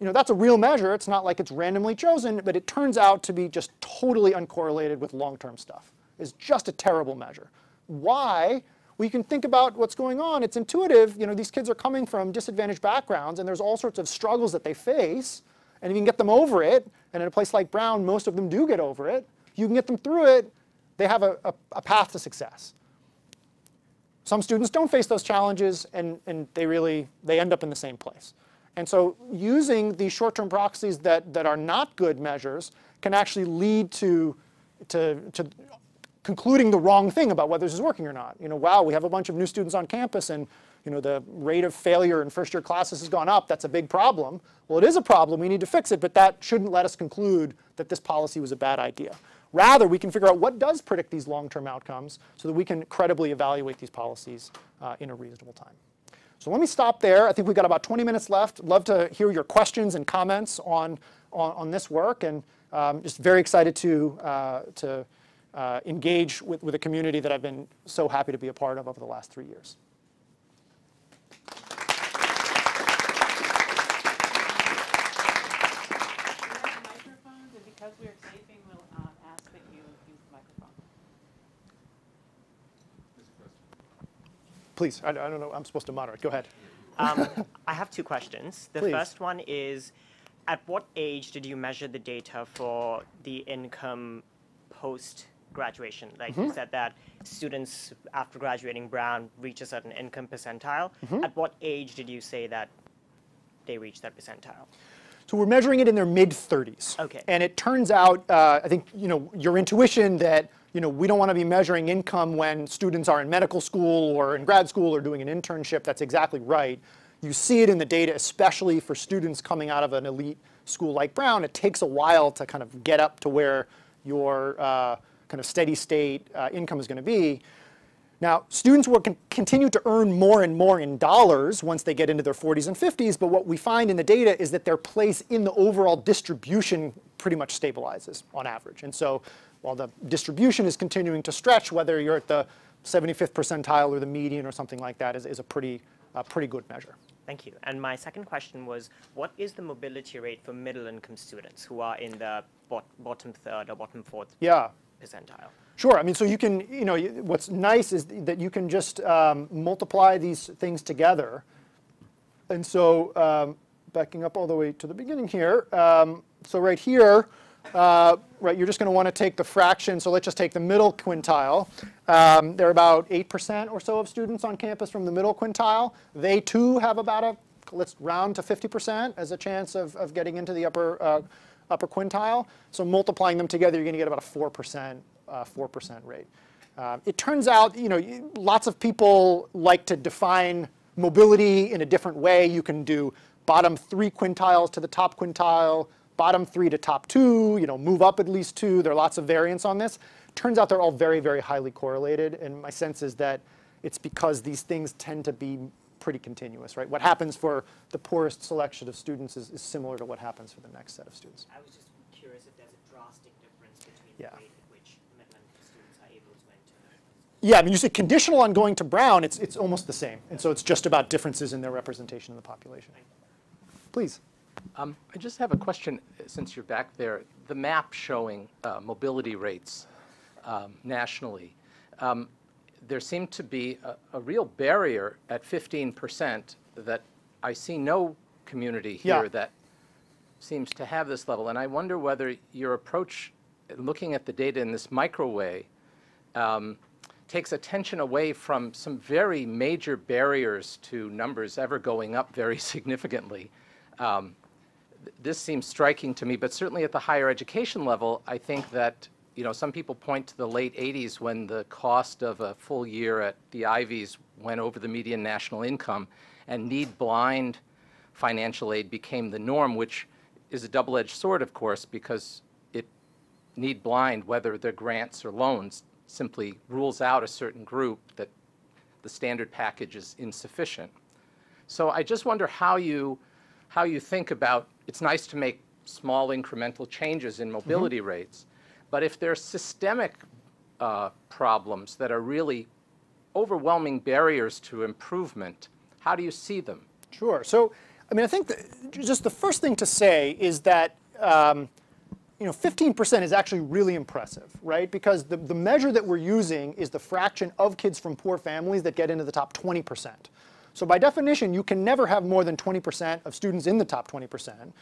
You know, that's a real measure. It's not like it's randomly chosen, but it turns out to be just totally uncorrelated with long-term stuff. It's just a terrible measure. Why? We can think about what's going on. It's intuitive. You know, these kids are coming from disadvantaged backgrounds, and there's all sorts of struggles that they face. And if you can get them over it, and in a place like Brown, most of them do get over it, you can get them through it, they have a, a, a path to success. Some students don't face those challenges, and, and they really, they end up in the same place. And so using these short-term proxies that, that are not good measures can actually lead to, to, to concluding the wrong thing about whether this is working or not. You know, wow, we have a bunch of new students on campus and you know, the rate of failure in first year classes has gone up. That's a big problem. Well, it is a problem. We need to fix it, but that shouldn't let us conclude that this policy was a bad idea. Rather, we can figure out what does predict these long-term outcomes so that we can credibly evaluate these policies uh, in a reasonable time. So let me stop there. I think we've got about 20 minutes left. Love to hear your questions and comments on, on, on this work, and um, just very excited to, uh, to uh, engage with, with a community that I've been so happy to be a part of over the last three years. because we are taping, we'll um, ask that you use the microphone. Please, I, I don't know, I'm supposed to moderate. Go ahead. Um, I have two questions. The Please. first one is, at what age did you measure the data for the income post graduation? Like Mm-hmm. you said that students after graduating Brown reach a certain income percentile. Mm-hmm. At what age did you say that they reach that percentile? So we're measuring it in their mid 30s. Okay. And it turns out, uh, I think, you know, your intuition that, you know, we don't want to be measuring income when students are in medical school or in grad school or doing an internship, that's exactly right. You see it in the data, especially for students coming out of an elite school like Brown. It takes a while to kind of get up to where your uh, kind of steady state uh, income is going to be. Now, students will con continue to earn more and more in dollars once they get into their 40s and 50s, but what we find in the data is that their place in the overall distribution pretty much stabilizes on average. And so while the distribution is continuing to stretch, whether you're at the 75th percentile or the median or something like that is, is a pretty, uh, pretty good measure. Thank you. And my second question was, what is the mobility rate for middle income students who are in the bot- bottom third or bottom fourth Yeah. percentile? Sure. I mean, so you can, you know, what's nice is that you can just um, multiply these things together. And so, um, backing up all the way to the beginning here, um, so right here, uh, right, you're just going to want to take the fraction. So let's just take the middle quintile. Um, there are about 8% or so of students on campus from the middle quintile. They too have about a, let's round to 50% as a chance of, of getting into the upper, uh, upper quintile. So multiplying them together, you're going to get about a 4%, uh, 4% rate. Uh, it turns out, you know, lots of people like to define mobility in a different way. You can do bottom three quintiles to the top quintile, bottom three to top two, you know, move up at least two. There are lots of variants on this. Turns out they're all very, very highly correlated. And my sense is that it's because these things tend to be pretty continuous, right? What happens for the poorest selection of students is, is similar to what happens for the next set of students. I was just curious if there's a drastic difference between Yeah. the rate at which income students are able to enter. Yeah, I mean, you say conditional on going to Brown, it's, it's almost the same. And so it's just about differences in their representation in the population. Please. Um, I just have a question, uh, since you're back there. The map showing uh, mobility rates um, nationally, um, there seemed to be a, a real barrier at 15% that I see no community Yeah. here that seems to have this level. And I wonder whether your approach, looking at the data in this micro way, um, takes attention away from some very major barriers to numbers ever going up very significantly. Um, this seems striking to me, but certainly at the higher education level, I think that, you know, some people point to the late 80s when the cost of a full year at the Ivies went over the median national income, and need-blind financial aid became the norm, which is a double-edged sword, of course, because it need blind, whether they're grants or loans, simply rules out a certain group that the standard package is insufficient. So I just wonder how you, how you think about, it's nice to make small incremental changes in mobility rates, but if there are systemic uh, problems that are really overwhelming barriers to improvement, how do you see them? Sure. So, I mean, I think that just the first thing to say is that, um, you know, 15% is actually really impressive, right? Because the, the measure that we're using is the fraction of kids from poor families that get into the top 20%. So by definition, you can never have more than 20% of students in the top 20%.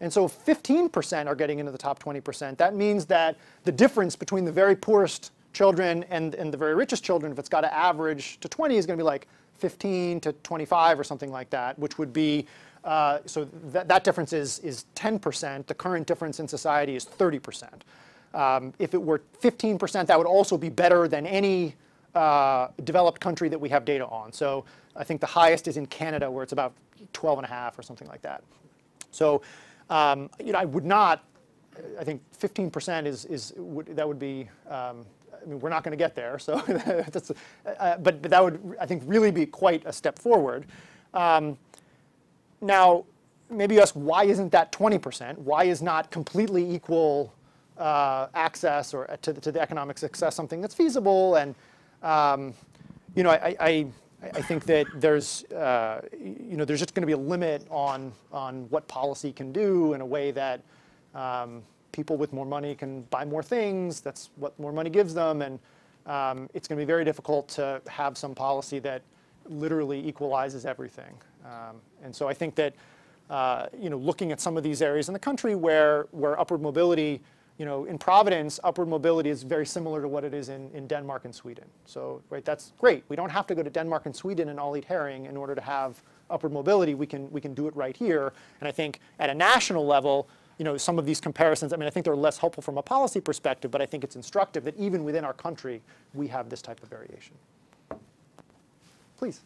And so if 15% are getting into the top 20%, that means that the difference between the very poorest children and, and the very richest children, if it's got to average to 20, is going to be like 15 to 25 or something like that, which would be, uh, so that, that difference is, is 10%. The current difference in society is 30%. Um, if it were 15%, that would also be better than any uh, developed country that we have data on. So I think the highest is in Canada, where it's about 12 and a half or something like that. So, um, you know, I would not. I think 15% is is would, that would be. Um, I mean, we're not going to get there. So, that's, uh, but but that would I think really be quite a step forward. Um, now, maybe you ask why isn't that 20%? Why is not completely equal uh, access or to, the- to the economic success something that's feasible? And um, you know, I, I, I think that there's, uh, you know, there's just going to be a limit on, on what policy can do in a way that um, people with more money can buy more things. That's what more money gives them. And um, it's going to be very difficult to have some policy that literally equalizes everything. Um, and so I think that, uh, you know, looking at some of these areas in the country where, where upward mobility you know, in Providence, upward mobility is very similar to what it is in, in Denmark and Sweden. So, right, that's great. We don't have to go to Denmark and Sweden and all eat herring in order to have upward mobility. We can, we can do it right here. And I think at a national level, you know, some of these comparisons, I mean, I think they're less helpful from a policy perspective, but I think it's instructive that even within our country, we have this type of variation. Please.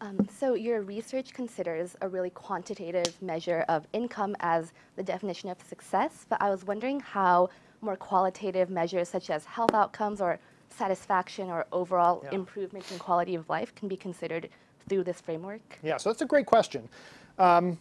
Um, so your research considers a really quantitative measure of income as the definition of success, but I was wondering how more qualitative measures such as health outcomes or satisfaction or overall Yeah. improvement in quality of life can be considered through this framework. Yeah, so that's a great question. Um,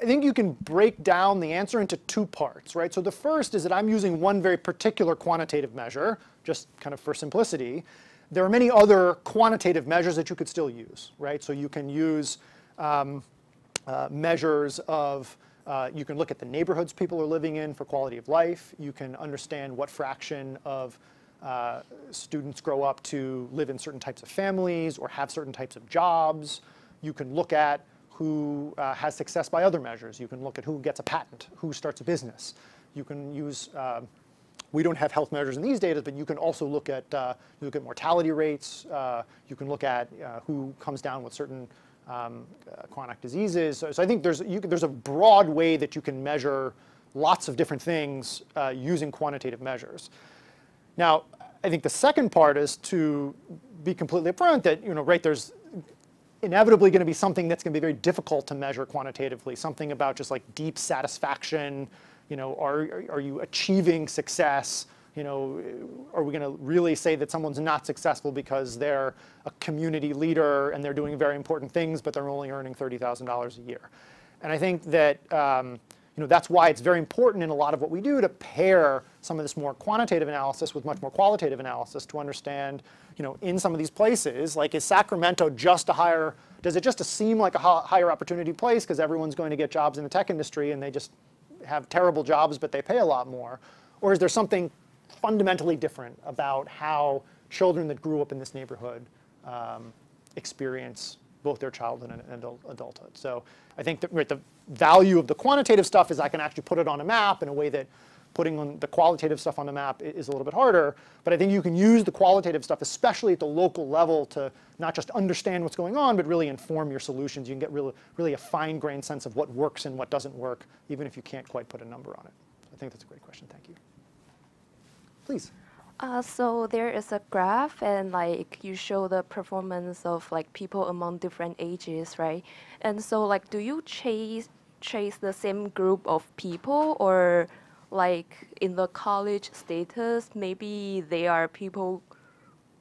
I think you can break down the answer into two parts, right? So the first is that I'm using one very particular quantitative measure, just kind of for simplicity. There are many other quantitative measures that you could still use, right? So you can use um, uh, measures of, uh, you can look at the neighborhoods people are living in for quality of life. You can understand what fraction of uh, students grow up to live in certain types of families or have certain types of jobs. You can look at who uh, has success by other measures. You can look at who gets a patent, who starts a business. You can use, uh, we don't have health measures in these data, but you can also look at, uh, look at mortality rates. Uh, you can look at uh, who comes down with certain um, uh, chronic diseases. So, so, I think there's, you, there's a broad way that you can measure lots of different things using quantitative measures. Now, I think the second part is to be completely upfront that, you know, right, there's inevitably going to be something that's going to be very difficult to measure quantitatively, something about just like deep satisfaction, you know, are, are you achieving success? You know, are we going to really say that someone's not successful because they're a community leader and they're doing very important things, but they're only earning $30,000 a year? And I think that um, you know, that's why it's very important in a lot of what we do to pair some of this more quantitative analysis with much more qualitative analysis to understand, you know, in some of these places, like is Sacramento just a higher, does it just seem like a higher opportunity place because everyone's going to get jobs in the tech industry and they just have terrible jobs but they pay a lot more? Or is there something fundamentally different about how children that grew up in this neighborhood um, experience both their childhood and adult, adulthood. So I think that right, the value of the quantitative stuff is I can actually put it on a map in a way that putting on the qualitative stuff on the map is a little bit harder. But I think you can use the qualitative stuff, especially at the local level, to not just understand what's going on, but really inform your solutions. You can get really, really a fine-grained sense of what works and what doesn't work, even if you can't quite put a number on it. I think that's a great question. Thank you. Please. Uh, so there is a graph and like you show the performance of like people among different ages, right? And so like do you chase chase the same group of people or like in the college status, maybe they are people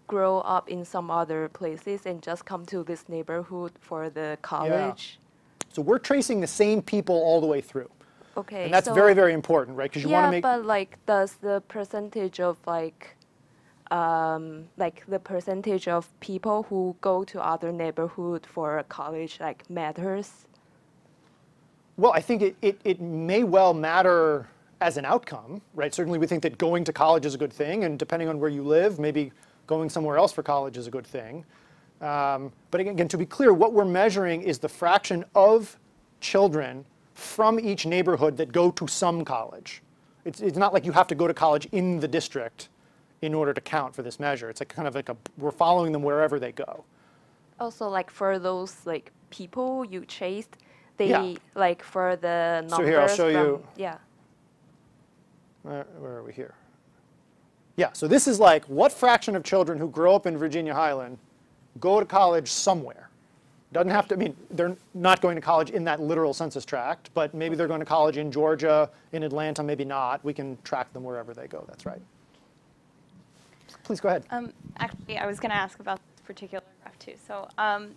grow up in some other places and just come to this neighborhood for the college? Yeah. So we're tracing the same people all the way through. Okay. And that's so very, very important, right? Because you yeah, want to make. Yeah, but like, does the percentage of like, um, like the percentage of people who go to other neighborhood for college like matters? Well, I think it, it, it may well matter as an outcome, right? Certainly we think that going to college is a good thing, and depending on where you live, maybe going somewhere else for college is a good thing. Um, but again, to be clear, what we're measuring is the fraction of children from each neighborhood that go to some college. It's, it's not like you have to go to college in the district in order to count for this measure. It's like kind of like a, we're following them wherever they go. Also, like for those like people you chased, they Yeah. like for the numbers So here, I'll show from, you- yeah. Where, where are we here? Yeah, so this is like what fraction of children who grow up in Virginia Highland go to college somewhere? Doesn't have to, I mean, they're not going to college in that literal census tract, but maybe they're going to college in Georgia, in Atlanta, maybe not. We can track them wherever they go, that's right. Please go ahead. Um, actually, I was going to ask about this particular graph too. So um,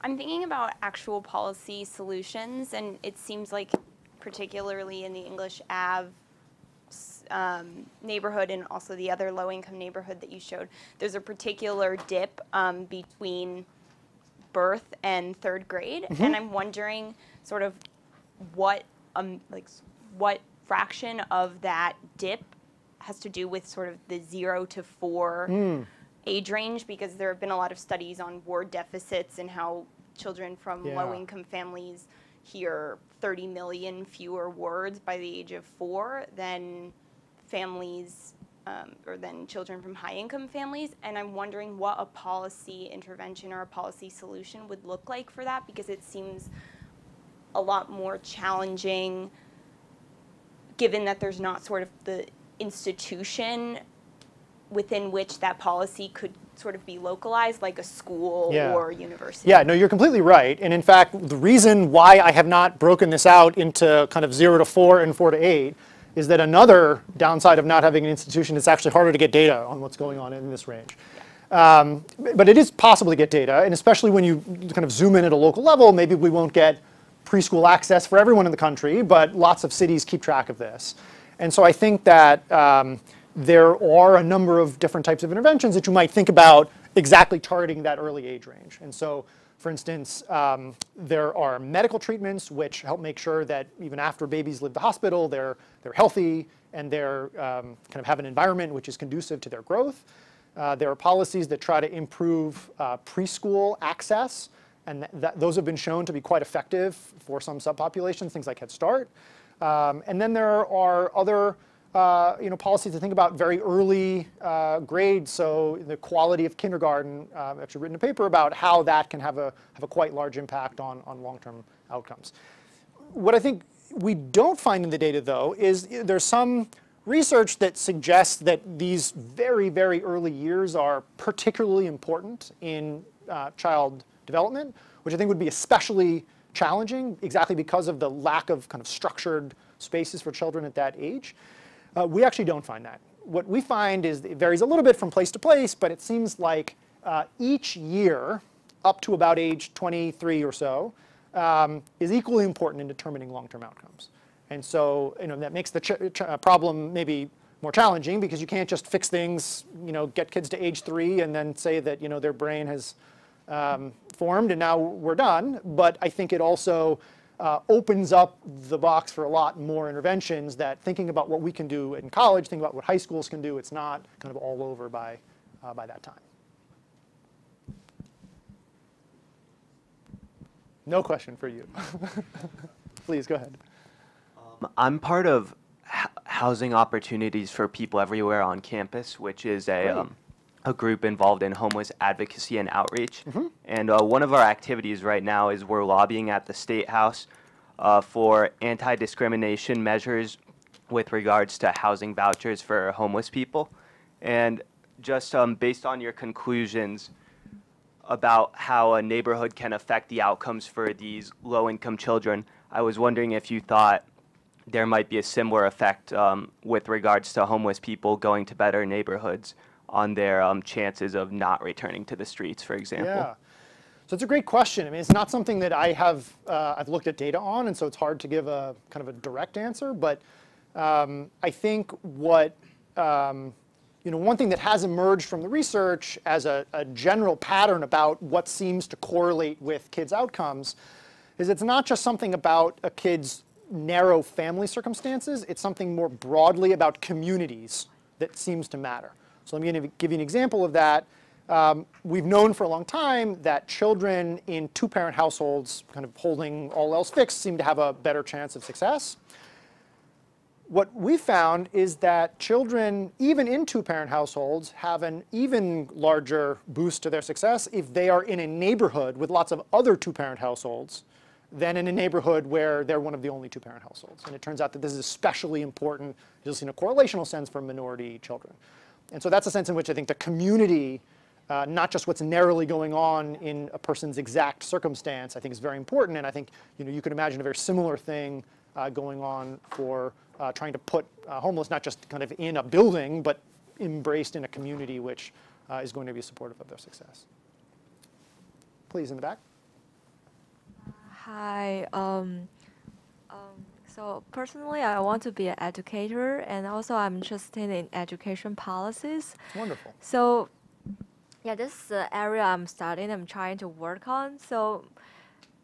I'm thinking about actual policy solutions, and it seems like, particularly in the English Ave um, neighborhood and also the other low-income neighborhood that you showed, there's a particular dip um, between birth and third grade, Mm-hmm. and I'm wondering sort of what um like what fraction of that dip has to do with sort of the zero to four Hmm. age range because there have been a lot of studies on word deficits and how children from Yeah. low income families hear 30 million fewer words by the age of four than families um, or then children from high income families. And I'm wondering what a policy intervention or a policy solution would look like for that because it seems a lot more challenging given that there's not sort of the institution within which that policy could sort of be localized, like a school Yeah. or university. Yeah, no, you're completely right. And in fact, the reason why I have not broken this out into kind of zero to four and four to eight is that another downside of not having an institution is actually harder to get data on what's going on in this range. Um, but it is possible to get data, and especially when you kind of zoom in at a local level, maybe we won't get preschool access for everyone in the country, but lots of cities keep track of this. And so I think that um, there are a number of different types of interventions that you might think about exactly targeting that early age range. And so, for instance, um, there are medical treatments which help make sure that even after babies leave the hospital, they're, they're healthy and they're um, kind of have an environment which is conducive to their growth. Uh, there are policies that try to improve uh, preschool access, and th that, those have been shown to be quite effective for some subpopulations, things like Head Start. Um, and then there are other uh, you know, policies to think about very early uh, grades, so the quality of kindergarten. Uh, I've actually written a paper about how that can have a, have a quite large impact on, on long-term outcomes. What I think we don't find in the data, though, is there's some research that suggests that these very, very early years are particularly important in uh, child development, which I think would be especially challenging exactly because of the lack of kind of structured spaces for children at that age. Uh, we actually don't find that. What we find is it varies a little bit from place to place, but it seems like uh, each year, up to about age 23 or so, um, is equally important in determining long-term outcomes. And so you know, that makes the uh, problem maybe more challenging because you can't just fix things, you know, get kids to age three and then say that you know, their brain has um, formed and now we're done. But I think it also uh, opens up the box for a lot more interventions that thinking about what we can do in college, thinking about what high schools can do, it's not kind of all over by, uh, by that time. No question for you. Please go ahead. I'm part of Housing Opportunities for People Everywhere on campus, which is a, um, a group involved in homeless advocacy and outreach. And uh, one of our activities right now is we're lobbying at the State House uh, for anti discrimination measures with regards to housing vouchers for homeless people. And just um, based on your conclusions, about how a neighborhood can affect the outcomes for these low-income children. I was wondering if you thought there might be a similar effect um, with regards to homeless people going to better neighborhoods on their um, chances of not returning to the streets, for example. Yeah. So it's a great question. I mean, it's not something that I have, uh, I've looked at data on, and so it's hard to give a kind of a direct answer. But um, I think what, um, you know, one thing that has emerged from the research as a, a general pattern about what seems to correlate with kids' outcomes is it's not just something about a kid's narrow family circumstances, it's something more broadly about communities that seems to matter. So let me give you an example of that. Um, we've known for a long time that children in two-parent households, kind of holding all else fixed, seem to have a better chance of success. What we found is that children, even in two-parent households, have an even larger boost to their success if they are in a neighborhood with lots of other two-parent households than in a neighborhood where they're one of the only two-parent households. And it turns out that this is especially important, just in a correlational sense, for minority children. And so that's a sense in which I think the community, uh, not just what's narrowly going on in a person's exact circumstance, I think is very important. And I think you know you could imagine a very similar thing uh, going on for uh, trying to put uh, homeless not just kind of in a building, but embraced in a community which uh, is going to be supportive of their success. Please, in the back. Hi. Um, um, so personally, I want to be an educator, and also I'm interested in education policies. Wonderful. So, yeah, this is the area I'm studying. I'm trying to work on. So,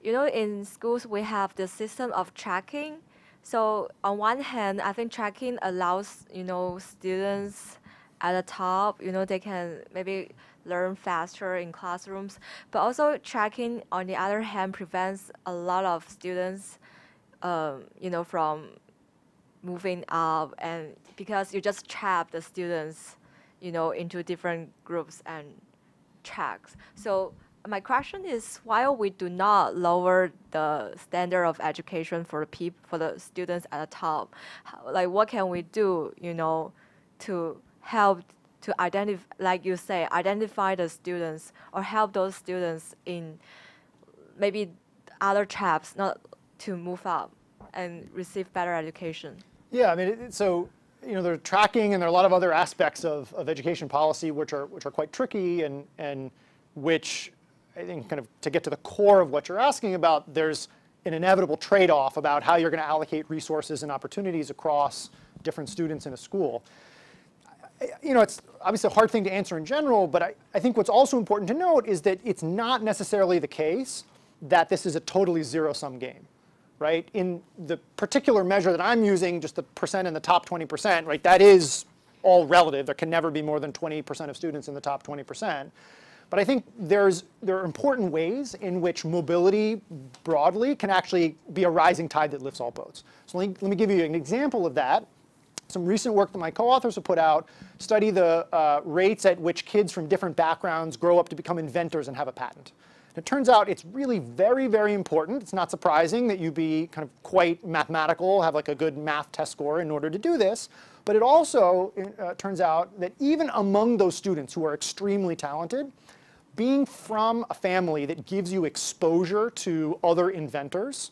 you know, in schools we have the system of tracking. So on one hand, I think tracking allows you know students at the top, you know, they can maybe learn faster in classrooms. But also tracking, on the other hand, prevents a lot of students, um, you know, from moving up, and because you just trap the students, you know, into different groups and tracks. So my question is, while we do not lower the standard of education for the peop- for the students at the top, how, like what can we do, you know, to help to identify, like you say, identify the students or help those students in maybe other traps not to move up and receive better education. Yeah, I mean, it, so you know, there's tracking and there are a lot of other aspects of, of education policy which are which are quite tricky and and which I think kind of to get to the core of what you're asking about, there's an inevitable trade-off about how you're going to allocate resources and opportunities across different students in a school. You know, it's obviously a hard thing to answer in general, but I, I think what's also important to note is that it's not necessarily the case that this is a totally zero-sum game, right? In the particular measure that I'm using, just the percent in the top 20%, right, that is all relative. There can never be more than 20% of students in the top 20%. But I think there's, there are important ways in which mobility broadly can actually be a rising tide that lifts all boats. So let me, let me give you an example of that. Some recent work that my co-authors have put out study the uh, rates at which kids from different backgrounds grow up to become inventors and have a patent. It turns out it's really very, very important. It's not surprising that you be kind of quite mathematical, have like a good math test score in order to do this. But it also uh, turns out that even among those students who are extremely talented, being from a family that gives you exposure to other inventors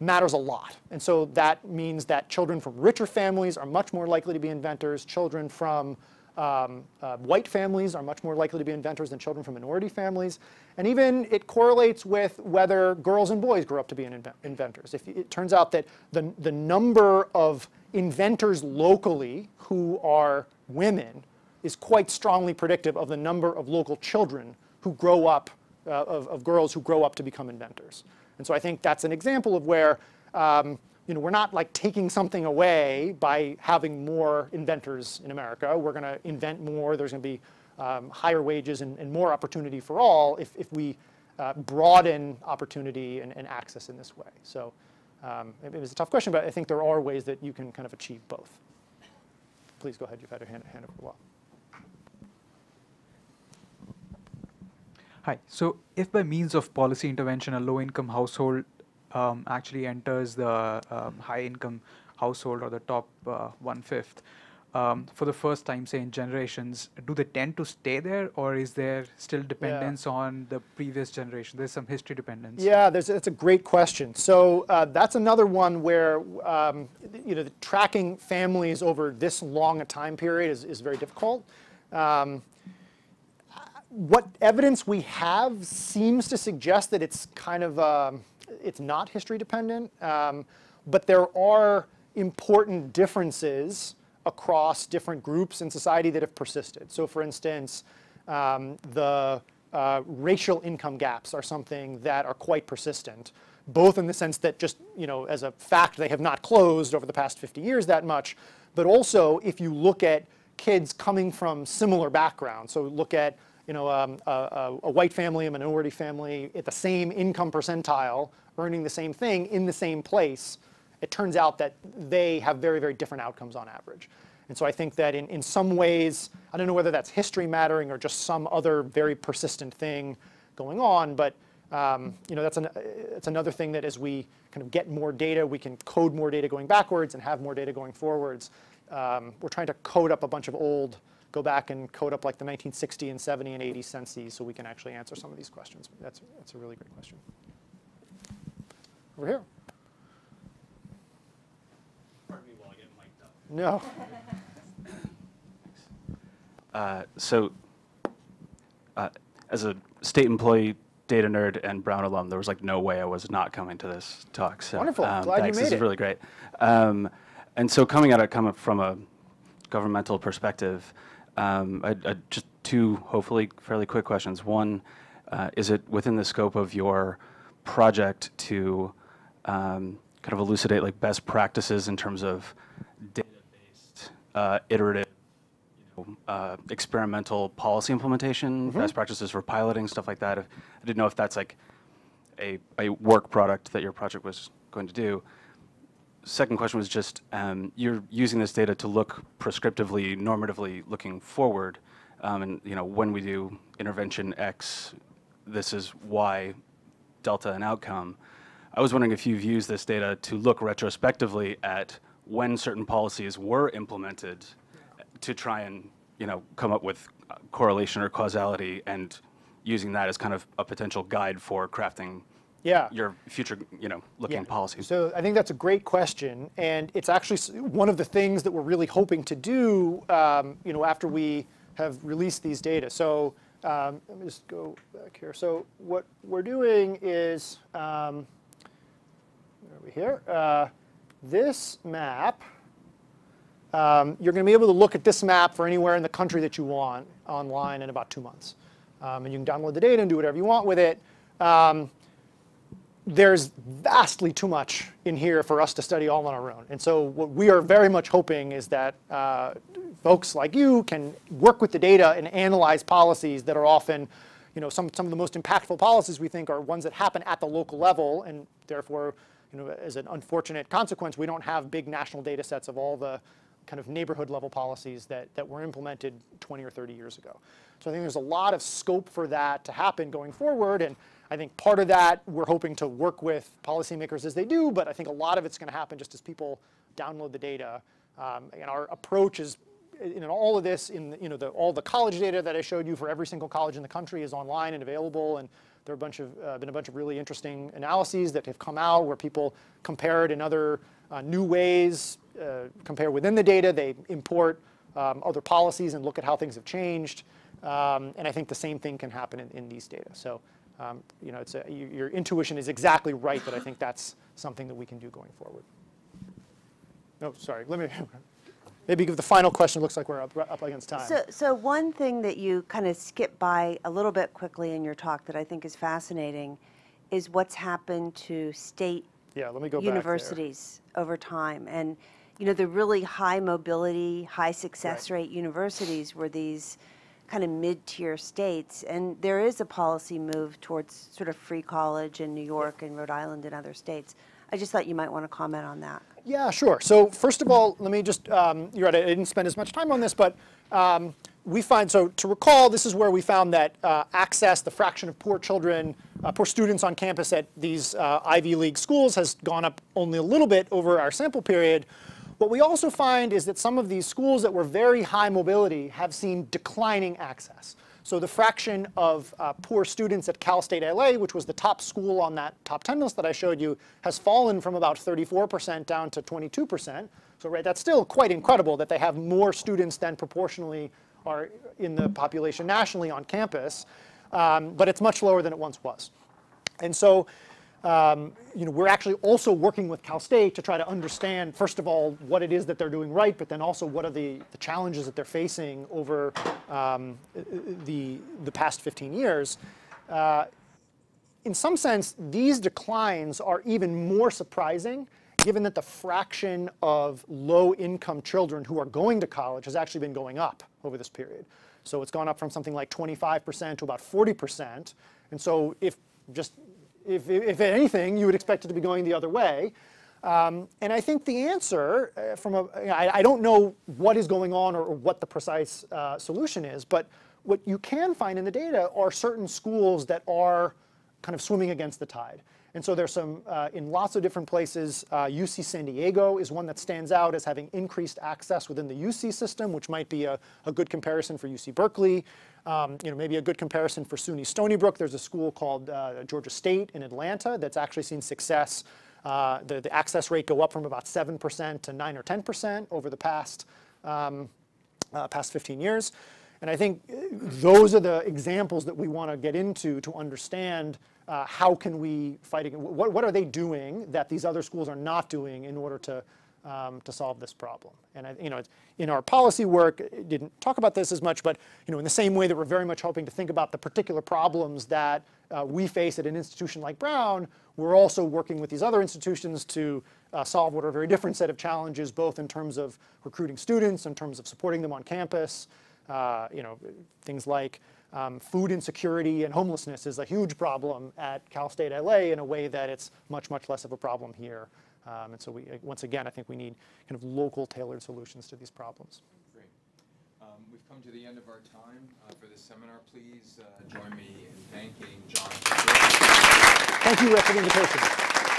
matters a lot. And so that means that children from richer families are much more likely to be inventors. Children from um, uh, white families are much more likely to be inventors than children from minority families. And even it correlates with whether girls and boys grow up to be inve inventors. If it turns out that the, the number of inventors locally who are women is quite strongly predictive of the number of local children who grow up, uh, of, of, girls who grow up to become inventors. And so I think that's an example of where um, you know, we're not like taking something away by having more inventors in America. We're going to invent more. There's going to be um, higher wages and, and, more opportunity for all if, if we uh, broaden opportunity and, and, access in this way. So um, it, it was a tough question, but I think there are ways that you can kind of achieve both. Please go ahead. You've had your hand, hand for a while. Hi. So if by means of policy intervention, a low-income household um, actually enters the um, high-income household or the top uh, one-fifth, um, for the first time, say in generations, do they tend to stay there, or is there still dependence yeah. on the previous generation? There's some history dependence. Yeah, there's, that's a great question. So uh, that's another one where um, you know tracking families over this long a time period is, is very difficult. Um, what evidence we have seems to suggest that it's kind of, um, it's not history dependent, um, but there are important differences across different groups in society that have persisted. So for instance, um, the uh, racial income gaps are something that are quite persistent, both in the sense that just, you know, as a fact, they have not closed over the past 50 years that much, but also if you look at kids coming from similar backgrounds, so look at you know, um, a, a, white family, a minority family at the same income percentile, earning the same thing in the same place, it turns out that they have very, very different outcomes on average. And so I think that in, in some ways, I don't know whether that's history mattering or just some other very persistent thing going on, but um, you know, that's, an, it's another thing that as we kind of get more data, we can code more data going backwards and have more data going forwards. Um, we're trying to code up a bunch of old go back and code up like the 1960 and 70 and 80 censuses so we can actually answer some of these questions. That's, that's a really great question. Over here. Pardon me while I get mic'd up. No. Uh, so uh, as a state employee, data nerd, and Brown alum, there was like no way I was not coming to this talk. So, Wonderful. Um, Glad thanks. you made this it. is really great. Um, and so coming at it coming from a governmental perspective, um, I, I just two hopefully fairly quick questions. One, uh, is it within the scope of your project to um, kind of elucidate like best practices in terms of data-based, uh, iterative, you know, uh, experimental policy implementation, Mm-hmm. best practices for piloting, stuff like that? If, I didn't know if that's like a, a work product that your project was going to do second question was just um, you're using this data to look prescriptively, normatively looking forward, um, and you know when we do intervention X, this is Y, delta, and outcome. I was wondering if you've used this data to look retrospectively at when certain policies were implemented to try and you know come up with correlation or causality, and using that as kind of a potential guide for crafting yeah. your future, you know, looking Yeah. policies? So I think that's a great question, and it's actually one of the things that we're really hoping to do, um, you know, after we have released these data. So um, let me just go back here. So what we're doing is um, we here? Uh, this map, um, you're going to be able to look at this map for anywhere in the country that you want online in about two months. Um, and you can download the data and do whatever you want with it. There's vastly too much in here for us to study all on our own. And so what we are very much hoping is that uh, folks like you can work with the data and analyze policies that are often, you know, some, some of the most impactful policies we think are ones that happen at the local level and therefore, you know, as an unfortunate consequence, we don't have big national data sets of all the kind of neighborhood level policies that, that were implemented 20 or 30 years ago. So I think there's a lot of scope for that to happen going forward. And I think part of that we're hoping to work with policymakers as they do, but I think a lot of it's going to happen just as people download the data. Um, and our approach is in all of this, in you know the, all the college data that I showed you for every single college in the country is online and available, and there are a bunch of uh, been a bunch of really interesting analyses that have come out where people compare it in other uh, new ways, uh, compare within the data. They import um, other policies and look at how things have changed. Um, and I think the same thing can happen in, in these data. So, um, you know, it's a, you, your intuition is exactly right that I think that's something that we can do going forward. No, sorry. Let me maybe give the final question. Looks like we're up, up against time. So, so one thing that you kind of skip by a little bit quickly in your talk that I think is fascinating is what's happened to state yeah, let me go universities over time. And you know, the really high mobility, high success Right. rate universities were these kind of mid-tier states. And there is a policy move towards sort of free college in New York and Rhode Island and other states. I just thought you might want to comment on that. Yeah, sure. So first of all, let me just, um, you're right, I didn't spend as much time on this, but um, we find, so to recall, this is where we found that uh, access, the fraction of poor children, uh, poor students on campus at these uh, Ivy League schools has gone up only a little bit over our sample period. What we also find is that some of these schools that were very high mobility have seen declining access. So the fraction of uh, poor students at Cal State LA, which was the top school on that top 10 list that I showed you, has fallen from about 34% down to 22%. So right, that's still quite incredible that they have more students than proportionally are in the population nationally on campus. Um, but it's much lower than it once was. And so um, you know, we're actually also working with Cal State to try to understand, first of all, what it is that they're doing right, but then also what are the, the challenges that they're facing over um, the, the past 15 years. Uh, in some sense, these declines are even more surprising given that the fraction of low-income children who are going to college has actually been going up over this period. So it's gone up from something like 25% to about 40%. And so if just if, if anything, you would expect it to be going the other way. Um, and I think the answer uh, from a, I, don't know what is going on or, or what the precise uh, solution is, but what you can find in the data are certain schools that are kind of swimming against the tide. And so there's some, uh, in lots of different places, uh, UC San Diego is one that stands out as having increased access within the UC system, which might be a, a good comparison for UC Berkeley. Um, you know, maybe a good comparison for SUNY Stony Brook. There's a school called uh, Georgia State in Atlanta that's actually seen success. Uh, the, the, access rate go up from about 7% to 9 or 10% over the past, um, uh, past 15 years. And I think uh, those are the examples that we want to get into to understand uh, how can we fight against, what, what are they doing that these other schools are not doing in order to um, to solve this problem. And I, you know, in our policy work, didn't talk about this as much, but you know, in the same way that we're very much hoping to think about the particular problems that uh, we face at an institution like Brown, we're also working with these other institutions to uh, solve what are a very different set of challenges, both in terms of recruiting students, in terms of supporting them on campus. Uh, you know, things like um, food insecurity and homelessness is a huge problem at Cal State LA in a way that it's much, much less of a problem here. Um, and so we, once again, I think we need kind of local tailored solutions to these problems. Great. Um, we've come to the end of our time uh, for this seminar. Please uh, join me in thanking John. Thank you, Rick, for the invitation.